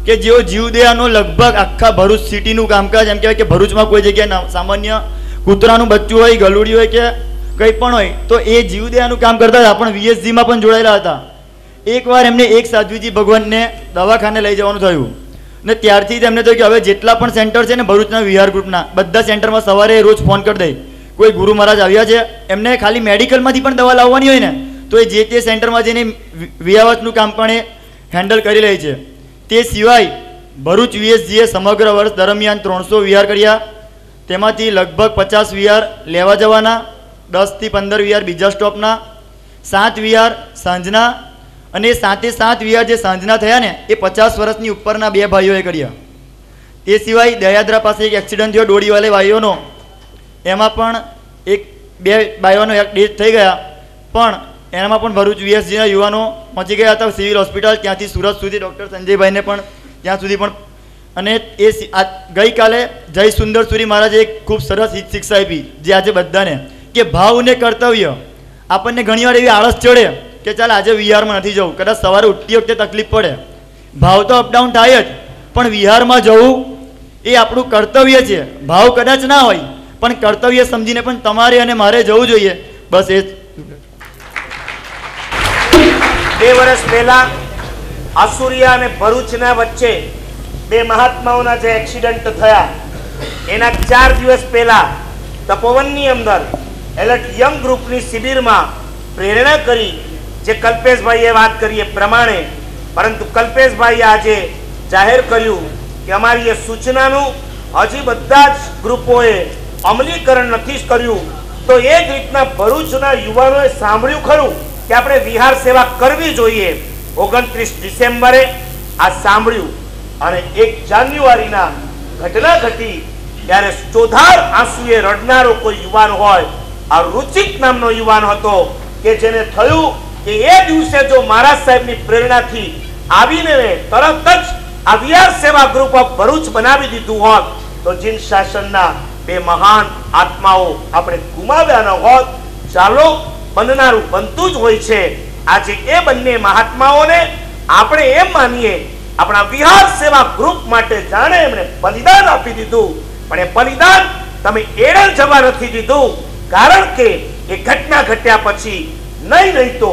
કે જેઓ જીવદયાનો લગભગ આખા ભરૂચ સિટીનું કામકાજ, એમ કહેવાય કે ભરૂચમાં કોઈ જગ્યાએ સામાન્ય કૂતરાનું બચ્ચું હોય ગલુડી હોય કે કંઈ પણ હોય, તો એ જીવદયાનું કામ કરતા હતા. પણ વીએસજીમાં પણ જોડાયેલા હતા. એકવાર એમને એક સાધ્વીજી ભગવાનને દવાખાને લઈ જવાનું થયું. ને ત્યારથી તેમને થયું કે હવે જેટલા પણ સેન્ટર છે ને ભરૂચના વિહાર ગ્રુપના બધા સેન્ટરમાં સવારે રોજ ફોન કરી દે. કોઈ ગુરુ મહારાજ આવ્યા છે, એમને ખાલી મેડિકલમાંથી પણ દવા લાવવાની હોય ને, તો એ જે તે સેન્ટરમાં જઈને વિયાવતનું કામ પણ એ હેન્ડલ કરી લે છે. તે સિવાય ભરૂચ વીએસજીએ સમગ્ર વર્ષ દરમિયાન ત્રણસો વિહાર કર્યા. તેમાંથી લગભગ પચાસ વિહાર લેવા જવાના, દસથી પંદર વિહાર બીજા સ્ટોપના સાત વિહાર સાંજના અને એ સાતે સાત વિહાર જે સાંજના થયા ને, એ પચાસ વર્ષની ઉપરના બે ભાઈઓએ કર્યા. તે સિવાય દયાદ્રા પાસે એક એક્સિડન્ટ થયો ડોડીવાલે ભાઈઓનો એમાં પણ એક બે ભાઈઓનો એક ડેથ થઈ ગયા. પણ એનામાં પણ ભરૂચ વીએસજીના યુવાનો પહોંચી ગયા હતા સિવિલ હોસ્પિટલ. ત્યાંથી સુરત સુધી ડૉક્ટર સંજયભાઈને પણ ત્યાં સુધી પણ અને એ ગઈકાલે જય સુંદર સુરી મહારાજે એક ખૂબ સરસ શિક્ષા આપી, જે આજે બધાને, કે ભાવ ને કર્તવ્ય. આપણને ઘણીવાર એવી આળસ ચડે કે ચાલ આજે વિહારમાં નથી જવું. કદાચ સવારે ઉઠતી વખતે તકલીફ પડે. ભાવ તો અપડાઉન થાય જ. પણ વિહારમાં જવું એ આપણું કર્તવ્ય છે. ભાવ કદાચ ના હોય, પણ કર્તવ્ય સમજીને પણ તમારે અને મારે જવું જોઈએ. બસ એ જ. બે વર્ષ પહેલા આસુરિયા અને ભરૂચના વચ્ચે બે મહાત્માઓના જે એક્સિડન્ટ થયા. એના ચાર દિવસ પહેલા તપોવનની અંદર એલર્ટ યંગ ગ્રુપની શિબિરમાં પ્રેરણા કરી જે કલ્પેશભાઈએ વાત કરી એ પ્રમાણે, પરંતુ કલ્પેશભાઈએ આજે જાહેર કર્યું કે અમારી એ સૂચનાનું હજી બધા જ ગ્રુપોએ અમલીકરણ નથી કર્યું. તો એ જ રીતના ભરૂચના યુવાનોએ સાંભળ્યું ખરું કે આપણે વિહાર સેવા કરવી જોઈએ. ઓગણત્રીસ ડિસેમ્બરે આ સાંભળ્યું. અને એક જાન્યુઆરીના ઘટના ઘટી ત્યારે ચોધાર આંસુએ રડનારો કોઈ યુવાન હોય, આ રુચિક નામનો યુવાન હતો કે જેને થયું કે એ દિવસે જો મહારાજ સાહેબની પ્રેરણાથી આવીને તરત જ આ વિહાર સેવા ગ્રુપ ઓફ ભરૂચ બનાવી દીધું હોત, તો જીન શાસનના બે મહાન આત્માઓ આપણે ગુમાવ્યા ન હોત. ચાલો, બનનારું બનતું જ હોય છે. આજે એ બંને મહાત્માઓને આપણે એમ માનીએ, આપણા વિહાર સેવા ગ્રુપ માટે જાણે એમણે બલિદાન આપી દીધું. પણ એ બલિદાન તમે એળે જવા નથી દીધું, કારણ કે એ ઘટના ઘટ્યા પછી નહીં નહીં તો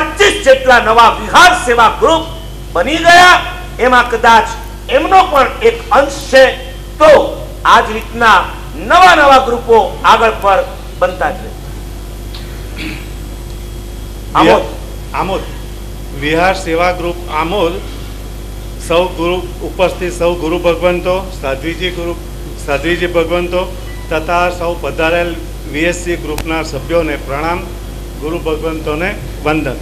પચીસ જેટલા નવા વિહાર સેવા ગ્રુપ બની ગયા. એમાં કદાચ એમનો પણ એક અંશ છે. તો આ જ રીતના નવા નવા ગ્રુપો આગળ પર બનતા જ આમોદ. આમોદ. વિહાર સેવા ગ્રુપ આમોદ. સૌ ગુરુ ઉપસ્થિત સૌ ગુરુ ભગવંતો સાધ્વીજી ગુરુ સાધ્વીજી ભગવંતો તથા સૌ પધારેલ વીએસસી ગ્રુપના સભ્યોને પ્રણામ. ગુરુ ભગવંતોને વંદન.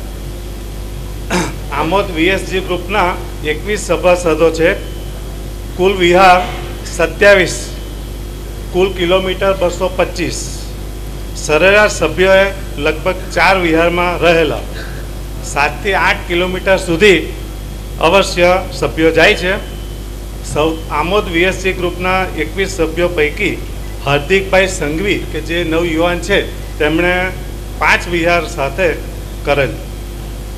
આમોદ વીએસજી ગ્રુપના એકવીસ સભાસદો છે. કુલ વિહાર સત્યાવીસ, કુલ કિલોમીટર બસો પચીસ. સરેરાશ સભ્યોએ લગભગ ચાર વિહારમાં રહેલા. સાતથી આઠ કિલોમીટર સુધી અવશ્ય સભ્યો જાય છે. સૌ આમોદ વીએસસી ગ્રુપના એકવીસ સભ્યો પૈકી હાર્દિકભાઈ સંઘવી, કે જે નવયુવાન છે, તેમણે પાંચ વિહાર સાથે કરેલ.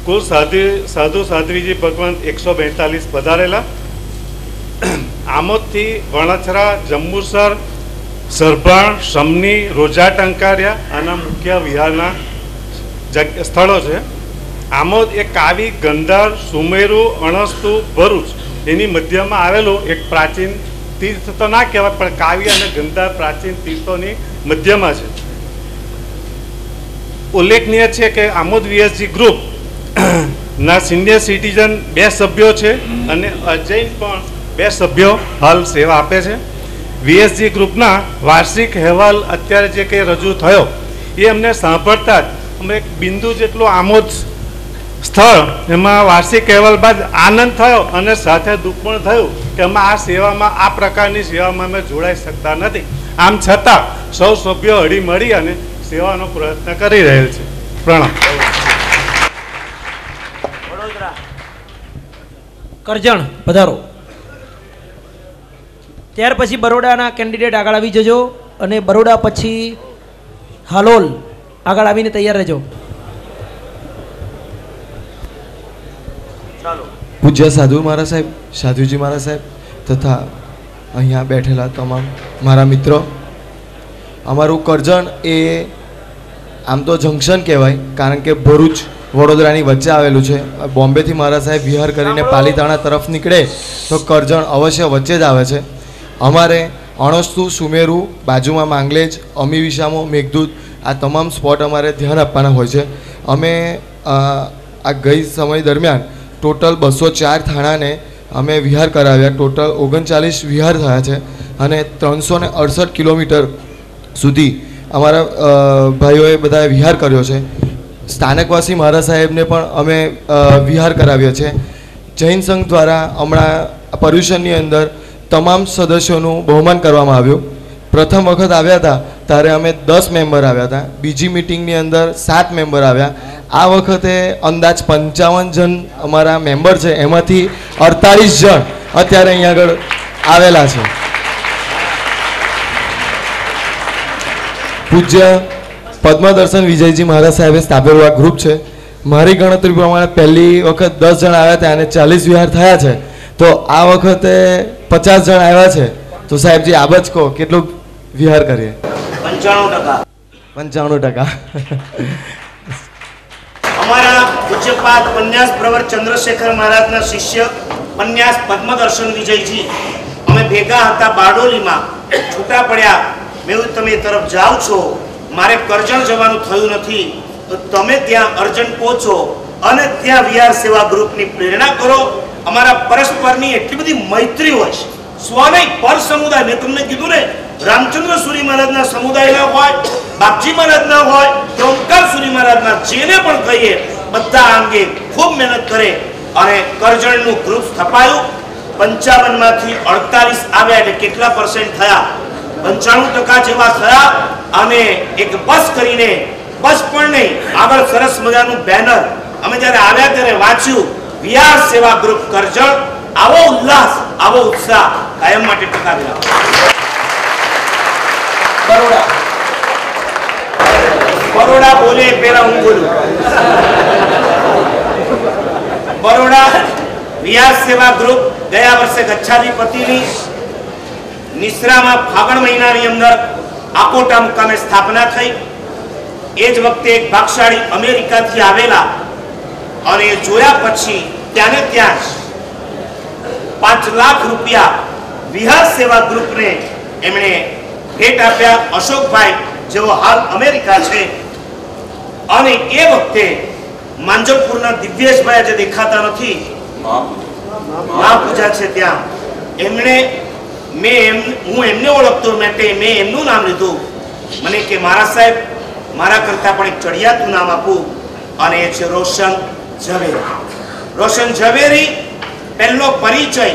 કુલ સાધુ સાધુ સાધ્વીજી ભગવંત એકસો બેતાલીસ પધારેલા. આમોદથી વણછરા, જંબુસર, સરભાણ, સમની રોજા ટંકારિયા આના મુખ્ય વિહારના સ્થળો છે. આમોદ એ કાવી, ગંધાર, સુમેરુ, અણસ્તુ, ભરૂચ એની મધ્યમાં આવેલું એક પ્રાચીન તીર્થ તો ના કહેવાય, પણ કાવી અને ગંધાર પ્રાચીન તીર્થોની મધ્યમાં છે. ઉલ્લેખનીય છે કે આમોદ વીએસજી ગ્રુપ ના સિનિયર સિટીઝન બે સભ્યો છે અને અજૈન પણ બે સભ્યો હાલ સેવા આપે છે. વીએસજી ગ્રુપના વાર્ષિક અહેવાલ અત્યારે જે કંઈ રજૂ થયો, એ અમને સાંભળતા જ અમે એક બિંદુ જેટલું આમોદ સ્થળ, એમાં વાર્ષિક અહેવાલ બાદ આનંદ થયો અને સાથે દુઃખ પણ થયું કે અમે આ સેવામાં, આ પ્રકારની સેવામાં અમે જોડાઈ શકતા નથી. આમ છતાં સૌ સભ્યો હળી મળી અને સેવાનો પ્રયત્ન કરી રહેલ છે. પ્રણામ. કરજણ પધારો. ત્યાર પછી બરોડાના કેન્ડિડેટ આગળ આવી જજો અને બરોડા પછી હાલોલ આગળ આવીને તૈયાર રહેજો. પૂજ્ય સાધુ મારા સાહેબ સાધુજી મારા સાહેબ તથા અહીંયા બેઠેલા તમામ મારા મિત્રો અમારું કરજણ એ આમ તો જંકશન કહેવાય કારણ કે ભરૂચ વડોદરાની વચ્ચે આવેલું છે. બોમ્બેથી મારા સાહેબ વિહાર કરીને પાલીતાણા તરફ નીકળે તો કરજણ અવશ્ય વચ્ચે જ આવે છે. અમારે અણસ્તુ સુમેરુ બાજુમાં માંગલેજ અમી વિશામો મેઘદૂત આ તમામ સ્પોટ અમારે ધ્યાન આપવાના હોય છે. અમે આ ગઈ સમય દરમિયાન ટોટલ બસો ચાર થાણાને અમે વિહાર કરાવ્યા. ટોટલ ઓગણચાલીસ વિહાર થયા છે અને ત્રણસો ને અડસઠ કિલોમીટર સુધી અમારા ભાઈઓએ બધાએ વિહાર કર્યો છે. સ્થાનકવાસી મહારાજ સાહેબને પણ અમે વિહાર કરાવ્યો છે. જૈન સંઘ દ્વારા હમણાં પર્યુષણની અંદર તમામ સદસ્યોનું બહુમાન કરવામાં આવ્યું. પ્રથમ વખત આવ્યા હતા ત્યારે અમે દસ મેમ્બર આવ્યા હતા. બીજી મિટિંગની અંદર સાત મેમ્બર આવ્યા. આ વખતે અંદાજ પંચાવન જણ અમારા મેમ્બર છે. એમાંથી અડતાલીસ જણ અત્યારે અહીંયા આગળ આવેલા છે. પૂજ્ય પદ્મદર્શન વિજયજી મહારાજ સાહેબે સ્થાપેલું આ ગ્રુપ છે. મારી ગણતરી પ્રમાણે પહેલી વખત દસ જણ આવ્યા હતા અને ચાલીસ વિહાર થયા છે. તો આ વખતે પચાસ જણ આવ્યા છે. તો સાહેબજી આબ જ કહો કેટલું વિહાર કરીએ? પંચાણું ટકા. પંચાણું ટકા. અમારા પૂજ્યપાદ પન્યાસ પ્રવર ચંદ્રશેખર મહારાજના શિષ્ય પન્યાસ પદ્મદર્શન વિજયજી. અમે ભેગા હતા બારડોલીમાં. છૂટા પડ્યા. મેં તમે તરફ જાઓ છો. મારે કરજણ જવાનું થયું નથી. તો તમે ત્યાં અર્જન્ટ પહોંચો અને ત્યાં વિહાર સેવા ગ્રુપની પ્રેરણા કરો. અમારા પરસ્પરની એટલી બધી મૈત્રી હોય છે. સ્વામી, પર સમુદાય, મેં તમને કીધું ને, રામચંદ્ર સુરી મહારાજના સમુદાયના હોય, બાપજી મહારાજના હોય, કે સુરી મહારાજના, જેને પણ કહીએ, બધા અંગે ખૂબ મહેનત કરે અને કરજણનું ગ્રુપ સ્થપાયું. પંચાવનમાંથી અડતાલીસ આવ્યા એટલે કેટલા પર્સન્ટ થયા? પંચાણું ટકા જેવા થયા અને એક બસ કરીને, બસ પણ નહીં, આગળ સરસ મજાનું બેનર અમે જ્યારે આવ્યા ત્યારે વાંચ્યું વિહાર સેવા ગ્રુપ કરજણ, આવો ઉલ્લાસ, આવો ઉત્સાહ, કાયમ માટે ટકાવી રાખો. બરોડા. બરોડા બોલે પેલા હું બોલું. બરોડા વિહાર સેવા ગ્રુપ ગયા વર્ષે ગચ્છાધિપતિની નિશ્રામાં ફાગણ મહિનાની અંદર આપોટા મુકામે સ્થાપના થઈ. એ જ વખતે એક ભાગશાળી અમેરિકાથી આવેલા અને એ જોયા પછી ત્યાંને ત્યાં જ પાંચ લાખ રૂપિયા વિહાર સેવા ગ્રુપને એમણે ભેટ આપ્યા. અશોકભાઈ જેઓ હાલ અમેરિકા છે અને એ વખતે માંજલપુરના દિવ્યેશભાઈ આજે દેખાતા નથી. મહાપૂજા છે ત્યાં. એમણે મેં એમ હું એમને ઓળખતો માટે મેં એમનું નામ લીધું. મને કે મારા સાહેબ, મારા કરતાં પણ એક ચડિયાતું નામ આપું. અને એ છે રોશન ઝવેરી. રોશન ઝવેરી પહેલો પરિચય.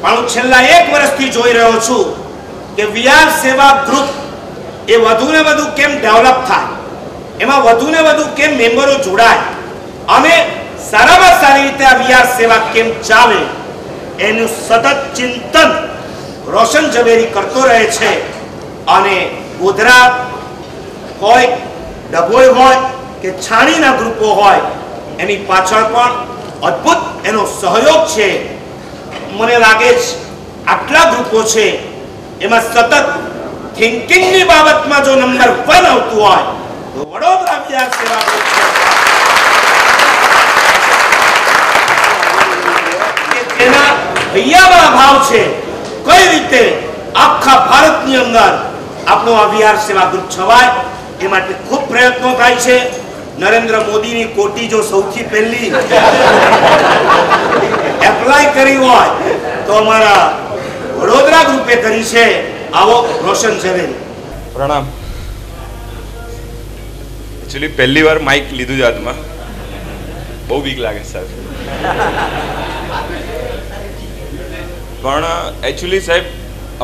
પણ હું છેલ્લા એક વર્ષથી જોઈ રહ્યો છું કે વિહાર સેવા ગ્રુપ એ વધુ ને વધુ કેમ ડેવલપ થાય? એમાં વધુ ને વધુ કેમ મેમ્બરો જોડાય? અને સારામાં સારી રીતે આ વિહાર સેવા કેમ ચાલે. એનું સતત ચિંતન રોશન જવેરી કરતો રહે છે. અને ગોધરા હોય ડભોઈ હોય કે છાણીના ગ્રુપો હોય, એની પાછળ પણ અદ્ભુત એનો સહયોગ છે. મને લાગે છે આટલા ગ્રુપો છે, એમાં સતત થિંકિંગની બાબતમાં જો નંબર વન આવતું હોય, તો વડોદરા બિહાર સેવા તેના હૈયામાં અભાવ છે. કઈ રીતે આખા ભારતની અંદર આપણો આ વિહાર સેવા ગ્રુપ છવાય? એ માટે ખૂબ પ્રયત્નો થાય છે. નરેન્દ્ર મોદીની કોટી જો સૌથી પહેલી એપ્લાય કરી હોય તો અમારા વડોદરા ગ્રુપે કરી છે આવો રોશન ઝવેરી. પ્રણામ. એકચ્યુઅલી પહેલી વાર માઇક લીધું છે હાથમાં. બહુ બીક લાગે સાહેબ. પણ એકચ્યુઅલી સાહેબ,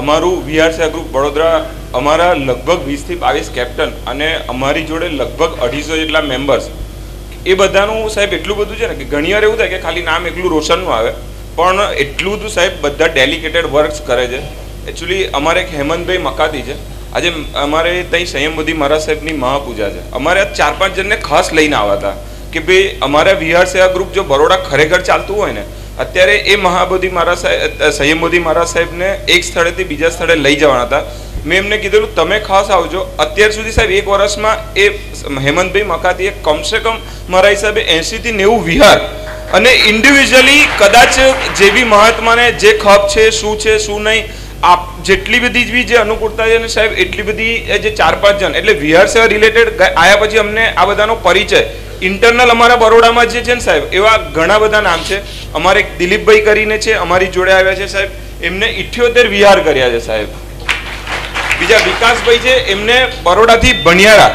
અમારું વીઆરસી ગ્રુપ વડોદરા અમારા લગભગ વીસથી બાવીસ કેપ્ટન અને અમારી જોડે લગભગ અઢીસો જેટલા મેમ્બર્સ એ બધાનું સાહેબ એટલું બધું છે ને કે ઘણી વાર એવું થાય કે ખાલી નામ એકલું રોશનનું આવે, પણ એટલું બધું સાહેબ બધા ડેલિકેટેડ વર્ક્સ કરે છે. એકચ્યુઅલી અમારે એક હેમંતભાઈ મકાતી છે. આજે અમારે ત્યાં સંયમબુદ્ધિ મહારાજ સાહેબની મહાપૂજા છે. અમારે આ ચાર પાંચ જણને ખાસ લઈને આવ્યા હતા કે ભાઈ અમારા વિહાર સેવા ગ્રુપ જો બરોડા ખરેખર ચાલતું હોય ને અત્યારે એ મહાબોધિ મારા સાહેબ સંયમબોધિ મારા સાહેબને એક સ્થળેથી બીજા સ્થળે લઈ જવાના હતા. મેં એમને કીધેલું, તમે ખાસ આવજો. અત્યાર સુધી સાહેબ એક વર્ષમાં એ હેમંતભાઈ મકાતીએ કમસે કમ મારા હિસાબે એંશીથી નેવું વિહાર અને ઇન્ડિવિજ્યુઅલી કદાચ જે બી મહાત્માને જે ખપ છે, શું છે, શું નહીં, આપ જેટલી બધી બી જે અનુકૂળતા છે ને સાહેબ, એટલી બધી જે ચાર પાંચ જણ, એટલે વિહાર સેવા રિલેટેડ આયા પછી અમને આ બધાનો પરિચય. ઇન્ટરનલ અમારા બરોડામાં જે છે ને સાહેબ, એવા ઘણા બધા નામ છે. અમારે એક દિલીપભાઈ કરીને છે, અમારી જોડે આવ્યા છે સાહેબ. એમને ઇઠ્યોતેર વિહાર કર્યા છે સાહેબ. બીજા વિકાસભાઈ છે, એમને બરોડાથી ભણિયારા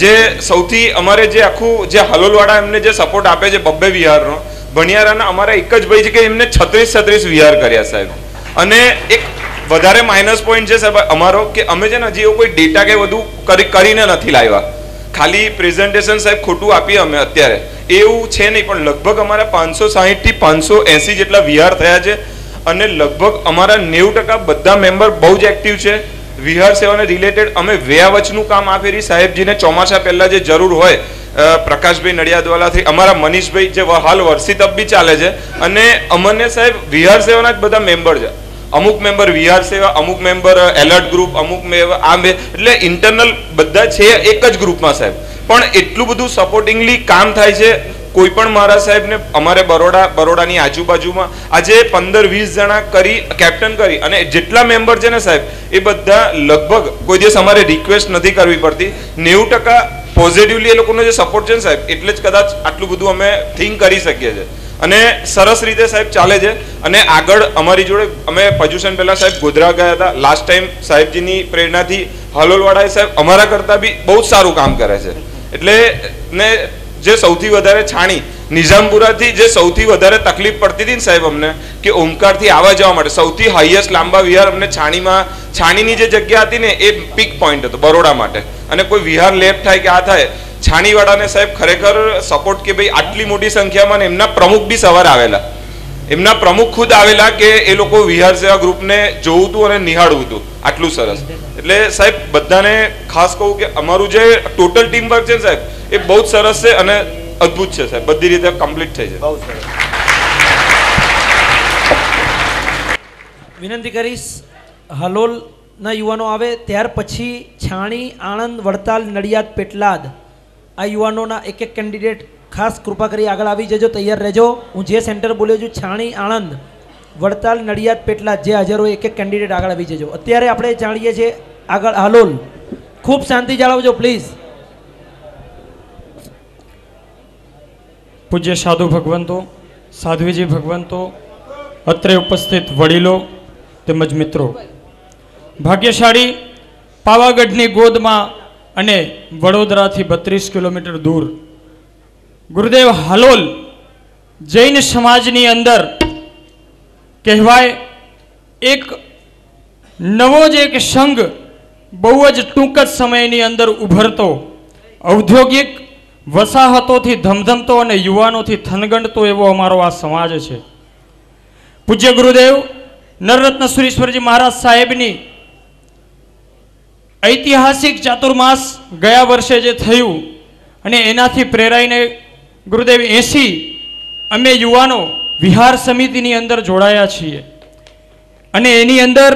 જે સૌથી અમારે જે આખું જે હલોલવાળા એમને જે સપોર્ટ આપે છે બબ્બે વિહારનો ભણિયારાના અમારા એક જ ભાઈ છે કે એમને છત્રીસ છત્રીસ વિહાર કર્યા સાહેબ. અને એક વધારે માઇનસ પોઈન્ટ છે સાહેબ અમારો, કે અમે છે ને હજી એવો કોઈ ડેટા કે બધું કરી કરીને નથી લાવ્યા. ખાલી પ્રેઝન્ટેશન સાહેબ ખોટું આપીએ અમે અત્યારે. એવું છે નહીં, પણ લગભગ અમારા પાંચસો સાહીઠથી પાંચસો એંસી જેટલા વિહાર થયા છે અને લગભગ અમારા નેવું ટકા બધા મેમ્બર બહુ જ એક્ટિવ છે. વિહાર સેવાને રિલેટેડ અમે વ્યાવચનું કામ આ ફેરી સાહેબજીને ચોમાસા પહેલાં જે જરૂર હોય પ્રકાશભાઈ નડિયાદવાલાથી, અમારા મનીષભાઈ જે હાલ વર્ષી તપ બી ચાલે છે અને અમને સાહેબ વિહાર સેવાના જ બધા મેમ્બર છે. અમુક મેમ્બર વીઆર સેવા, અમુક મેમ્બર એલર્ટ ગ્રુપ અમુક આ એટલે ઇન્ટરનલ બધા છે એક જ ગ્રુપમાં સાહેબ. પણ એટલું બધું સપોર્ટિંગલી કામ થાય છે, કોઈ પણ મારા સાહેબને, અમારે બરોડા, બરોડાની આજુબાજુમાં, આજે પંદર વીસ જણા કરી કેપ્ટન કરી, અને જેટલા મેમ્બર છે ને સાહેબ, એ બધા લગભગ, કોઈ દિવસ અમારે રિક્વેસ્ટ નથી કરવી પડતી. નેવું ટકા પોઝિટિવલી એ લોકોનો જે સપોર્ટ છે ને સાહેબ, એટલે જ કદાચ આટલું બધું અમે થિંક કરી શકીએ છીએ. અને સરસ રીતે સાહેબ ચાલે છે. અને આગળ અમારી જોડે, અમે પજુશન પહેલાં સાહેબ ગોધરા ગયા હતા. લાસ્ટ ટાઈમ સાહેબજીની પ્રેરણાથી હાલોલવાળાએ સાહેબ અમારા કરતાં બી બહુ જ સારું કામ કરે છે. એટલે ને જે સૌથી વધારે છાણી, નિઝામપુરાથી જે સૌથી વધારે તકલીફ પડતી હતી ને સાહેબ અમને, કે ઓમકારથી આવવા જવા માટે. સૌથી હાઈએસ્ટ લાંબા વિહાર અમને છાણીમાં, છાણીની જે જગ્યા હતી ને, એ પીક પોઈન્ટ હતો, બરોડા માટે. અને કોઈ વિહાર લેફ્ટ થાય કે આ થાય, છાણીવાળાને સાહેબ ખરેખર સપોર્ટ કે ભાઈ આટલી મોટી સંખ્યામાં ને એમના પ્રમુખ બી સવાર આવેલા. એમના પ્રમુખ ખુદ આવેલા કે એ લોકો વિહાર સેવા ગ્રુપને જોવું હતું અને નિહાળવું હતું આટલું સરસ. એટલે સાહેબ બધાને ખાસ કહું કે અમારું જે ટોટલ ટીમ વર્ક છે ને સાહેબ એ બહુ જ સરસ છે અને અદ્ભુત છે સાહેબ. બધી રીતે કમ્પ્લીટ થઈ છે. વિનંતી કરીશ હલોલના યુવાનો આવે ત્યાર પછી છાણી આણંદ વડતાલ નડિયાદ પેટલાદ આ યુવાનોના એક એક કેન્ડિડેટ ખાસ કૃપા કરી આગળ આવી જજો, તૈયાર રહેજો. હું જે સેન્ટર બોલ્યો છું, છાણી, આણંદ, વડતાલ, નડિયાદ, પેટલા, જે હાજર હોય એક એક કેન્ડિડેટ આગળ આવી જજો. અત્યારે આપણે જાણીએ છીએ આગળ હાલોલ. ખૂબ શાંતિ જાળવજો પ્લીઝ પૂજ્ય સાધુ ભગવંતો, સાધ્વીજી ભગવંતો, અત્રે ઉપસ્થિત વડીલો તેમજ મિત્રો. ભાગ્યશાળી પાવાગઢની ગોદમાં અને વડોદરાથી બત્રીસ કિલોમીટર દૂર ગુરુદેવ હાલોલ જૈન સમાજની અંદર કહેવાય એક નવો જ એક સંઘ બહુ જ ટૂંક જ સમયની અંદર ઉભરતો. ઔદ્યોગિક વસાહતોથી ધમધમતો અને યુવાનોથી થનગંડતો એવો અમારો આ સમાજ છે. પૂજ્ય ગુરુદેવ નરરત્ન સુરેશ્વરજી મહારાજ સાહેબની ઐતિહાસિક ચાતુર્માસ ગયા વર્ષે જે થયું અને એનાથી પ્રેરાઈને ગુરુદેવ એસી અમે યુવાનો વિહાર સમિતિની અંદર જોડાયા છીએ. અને એની અંદર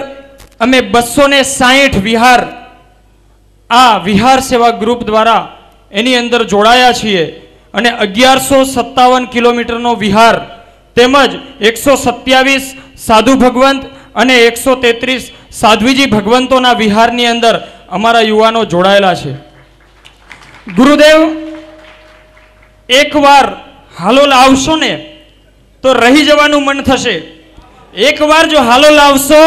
અમે બસો ને સાહીઠ વિહાર આ વિહાર સેવા ગ્રુપ દ્વારા એની અંદર જોડાયા છીએ. અને અગિયારસો સત્તાવન કિલોમીટરનો વિહાર તેમજ એકસો સત્યાવીસ સાધુ ભગવંત અને એકસો તેત્રીસ સાધ્વીજી ભગવંતોના વિહારની અંદર અમારા યુવાનો જોડાયેલા છે. ગુરુદેવ એકવાર હાલોલ આવશો ને, તો રહી જવાનું મન થશે. એકવાર જો હાલોલ આવશો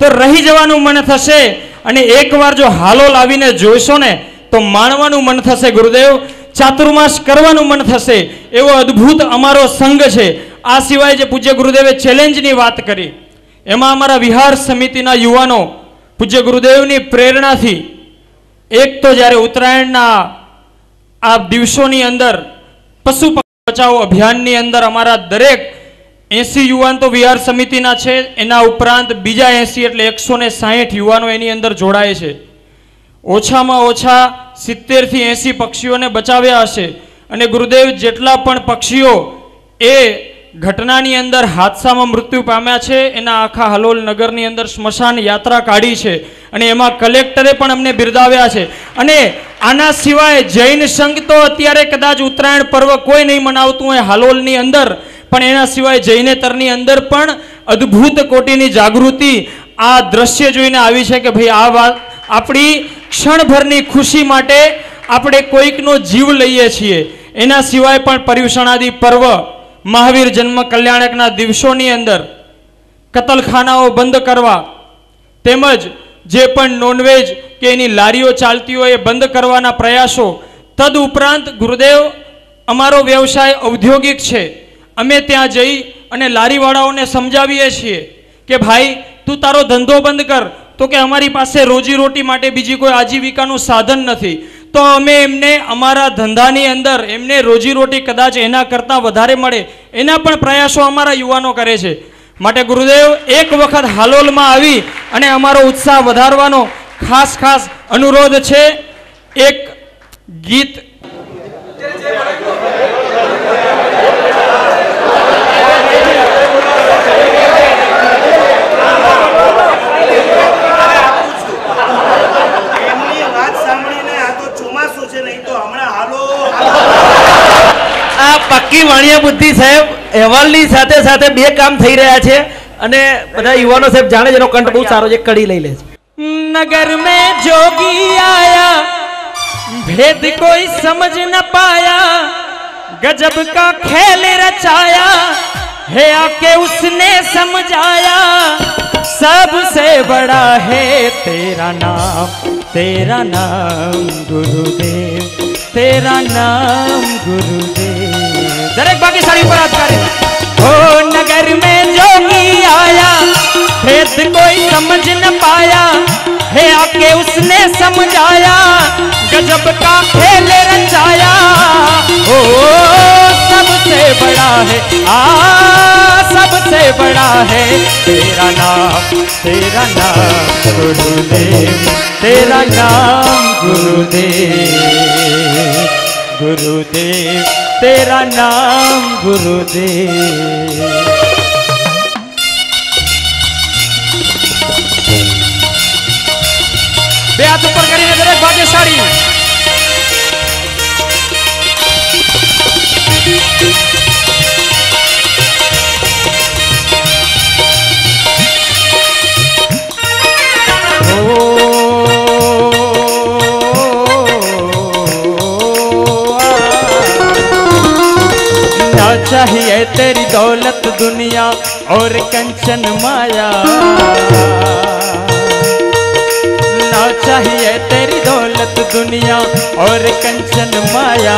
તો રહી જવાનું મન થશે. અને એકવાર જો હાલોલ આવીને જોઈશો ને, તો માણવાનું મન થશે, ગુરુદેવ. ચાતુર્માસ કરવાનું મન થશે. એવો અદ્ભુત અમારો સંઘ છે. આ સિવાય જે પૂજ્ય ગુરુદેવે ચેલેન્જની વાત કરી, એમાં અમારા વિહાર સમિતિના યુવાનો પૂજ્ય ગુરુદેવની પ્રેરણાથી, એક તો જ્યારે ઉત્તરાયણના આ દિવસોની અંદર પશુ બચાવ અભિયાનની અંદર અમારા દરેક એસી યુવાન તો વિહાર સમિતિના છે. એના ઉપરાંત બીજા એસી એટલે એકસો ને સાહીઠ યુવાનો એની અંદર જોડાય છે. ઓછામાં ઓછા સિત્તેરથી એંસી પક્ષીઓને બચાવ્યા હશે. અને ગુરુદેવ, જેટલા પણ પક્ષીઓ એ ઘટનાની અંદર હાદસામાં મૃત્યુ પામ્યા છે, એના આખા હલોલ નગરની અંદર સ્મશાન યાત્રા કાઢી છે અને એમાં કલેક્ટરે પણ અમને બિરદાવ્યા છે. અને આના સિવાય જૈન સંઘ તો અત્યારે કદાચ ઉત્તરાયણ પર્વ કોઈ નહીં મનાવતું હોય હાલોલની અંદર, પણ એના સિવાય જૈનેતરની અંદર પણ અદ્ભુત કોટીની જાગૃતિ આ દ્રશ્ય જોઈને આવી છે કે ભાઈ આ વાત આપણી ક્ષણભરની ખુશી માટે આપણે કોઈકનો જીવ લઈએ છીએ. એના સિવાય પણ પર્યુષણાદિ પર્વ મહાવીર જન્મ કલ્યાણકના દિવસોની અંદર કતલખાનાઓ બંધ કરવા તેમજ જે પણ નોનવેજ કે એની લારીઓ ચાલતી હોય એ બંધ કરવાના પ્રયાસો, તદ ઉપરાંત ગુરુદેવ, અમારો વ્યવસાય ઔદ્યોગિક છે. અમે ત્યાં જઈ અને લારીવાળાઓને સમજાવીએ છીએ કે ભાઈ, તું તારો ધંધો બંધ કર. તો કે અમારી પાસે રોજીરોટી માટે બીજી કોઈ આજીવિકાનું સાધન નથી. તો અમે એમને અમારા ધંધાની અંદર એમને રોજીરોટી કદાચ એના કરતાં વધારે મળે એના પણ પ્રયાસો અમારા યુવાનો કરે છે. માટે ગુરુદેવ, એક વખત હાલોલમાં આવી અને અમારો ઉત્સાહ વધારવાનો ખાસ ખાસ અનુરોધ છે. એક ગીત એમની વાત સાંભળીને આ તો ચોમાસું છે નહીં તો હમણાં હાલો આ પક્કી વાણિયા બુદ્ધિ સાહેબ અહેવાલની સાથે સાથે બે કામ થઈ રહ્યા છે અને બધા યુવાનો સાહેબ જાણે છે એનો કંઠ બહુ સારો છે કડી લઈ લે છે नगर में जोगी आया भेद कोई समझ न पाया गजब का खेल रचाया है आके उसने समझाया सबसे बड़ा है तेरा नाम तेरा नाम गुरुदेव तेरा नाम गुरुदेव दरेक बाकी सारी हाथ करे। ओ नगर में जोगी आया भेद कोई समझ न पाया, है आके उसने समझाया, गजब का खेल रचाया। ओ सबसे बड़ा है, आ सबसे बड़ा है, तेरा नाम तेरा नाम गुरुदेव, तेरा नाम गुरुदेव। गुरुदेव तेरा नाम गुरुदेव બે હાથ ઉપર કરીને દરેક ભાગ્યશાળી ना चाहिए तेरी दौलत दुनिया और कंचन माया। ना चाहिए तेरी दौलत दुनिया और कंचन माया।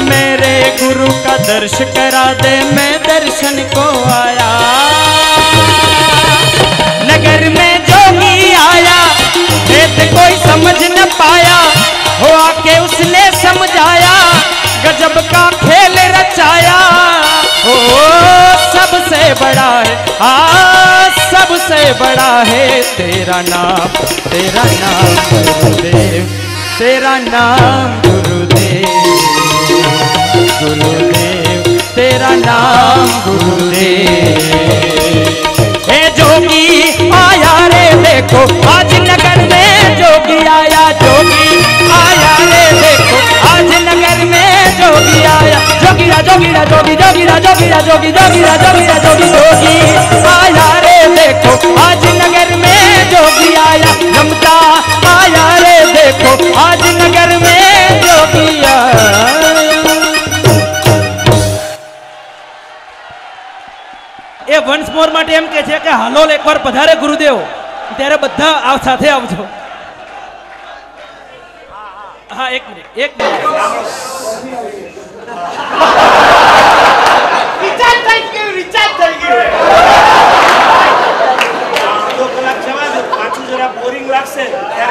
मेरे गुरु का दर्श करा दे, मैं दर्शन को आया। बड़ा है तेरा नाम तेरा नाम गुरुदेव, तेरा नाम गुरुदेव गुरुदेव, तेरा नाम गुरुदेव। हे जोगी, आया रे देखो, आज नगर में जोगी आया जोगी आया रे देखो, आज नगर में जोगी आया। जोगीरा जोगीरा जोगी जोगीरा जोगी जोगिया जोगी जोगिया जोगिया जोगी जोगी आया रे देखो आज नगर में जोगी आया रमता आया रे देखो आज नगर में जोगी आया એ વન્સ મોર માટે એમ કે છે કે હાલોલ એકવાર પધારે ગુરુદેવ ત્યારે બધા આવ સાથે આવજો હા એક મિનિટ એક મિનિટ રિચાર્જ થઈ ગયું રિચાર્જ થઈ ગયું ಬೋರಿಂಗ್ ಲಾಗ್ಸೆ ಯಾರ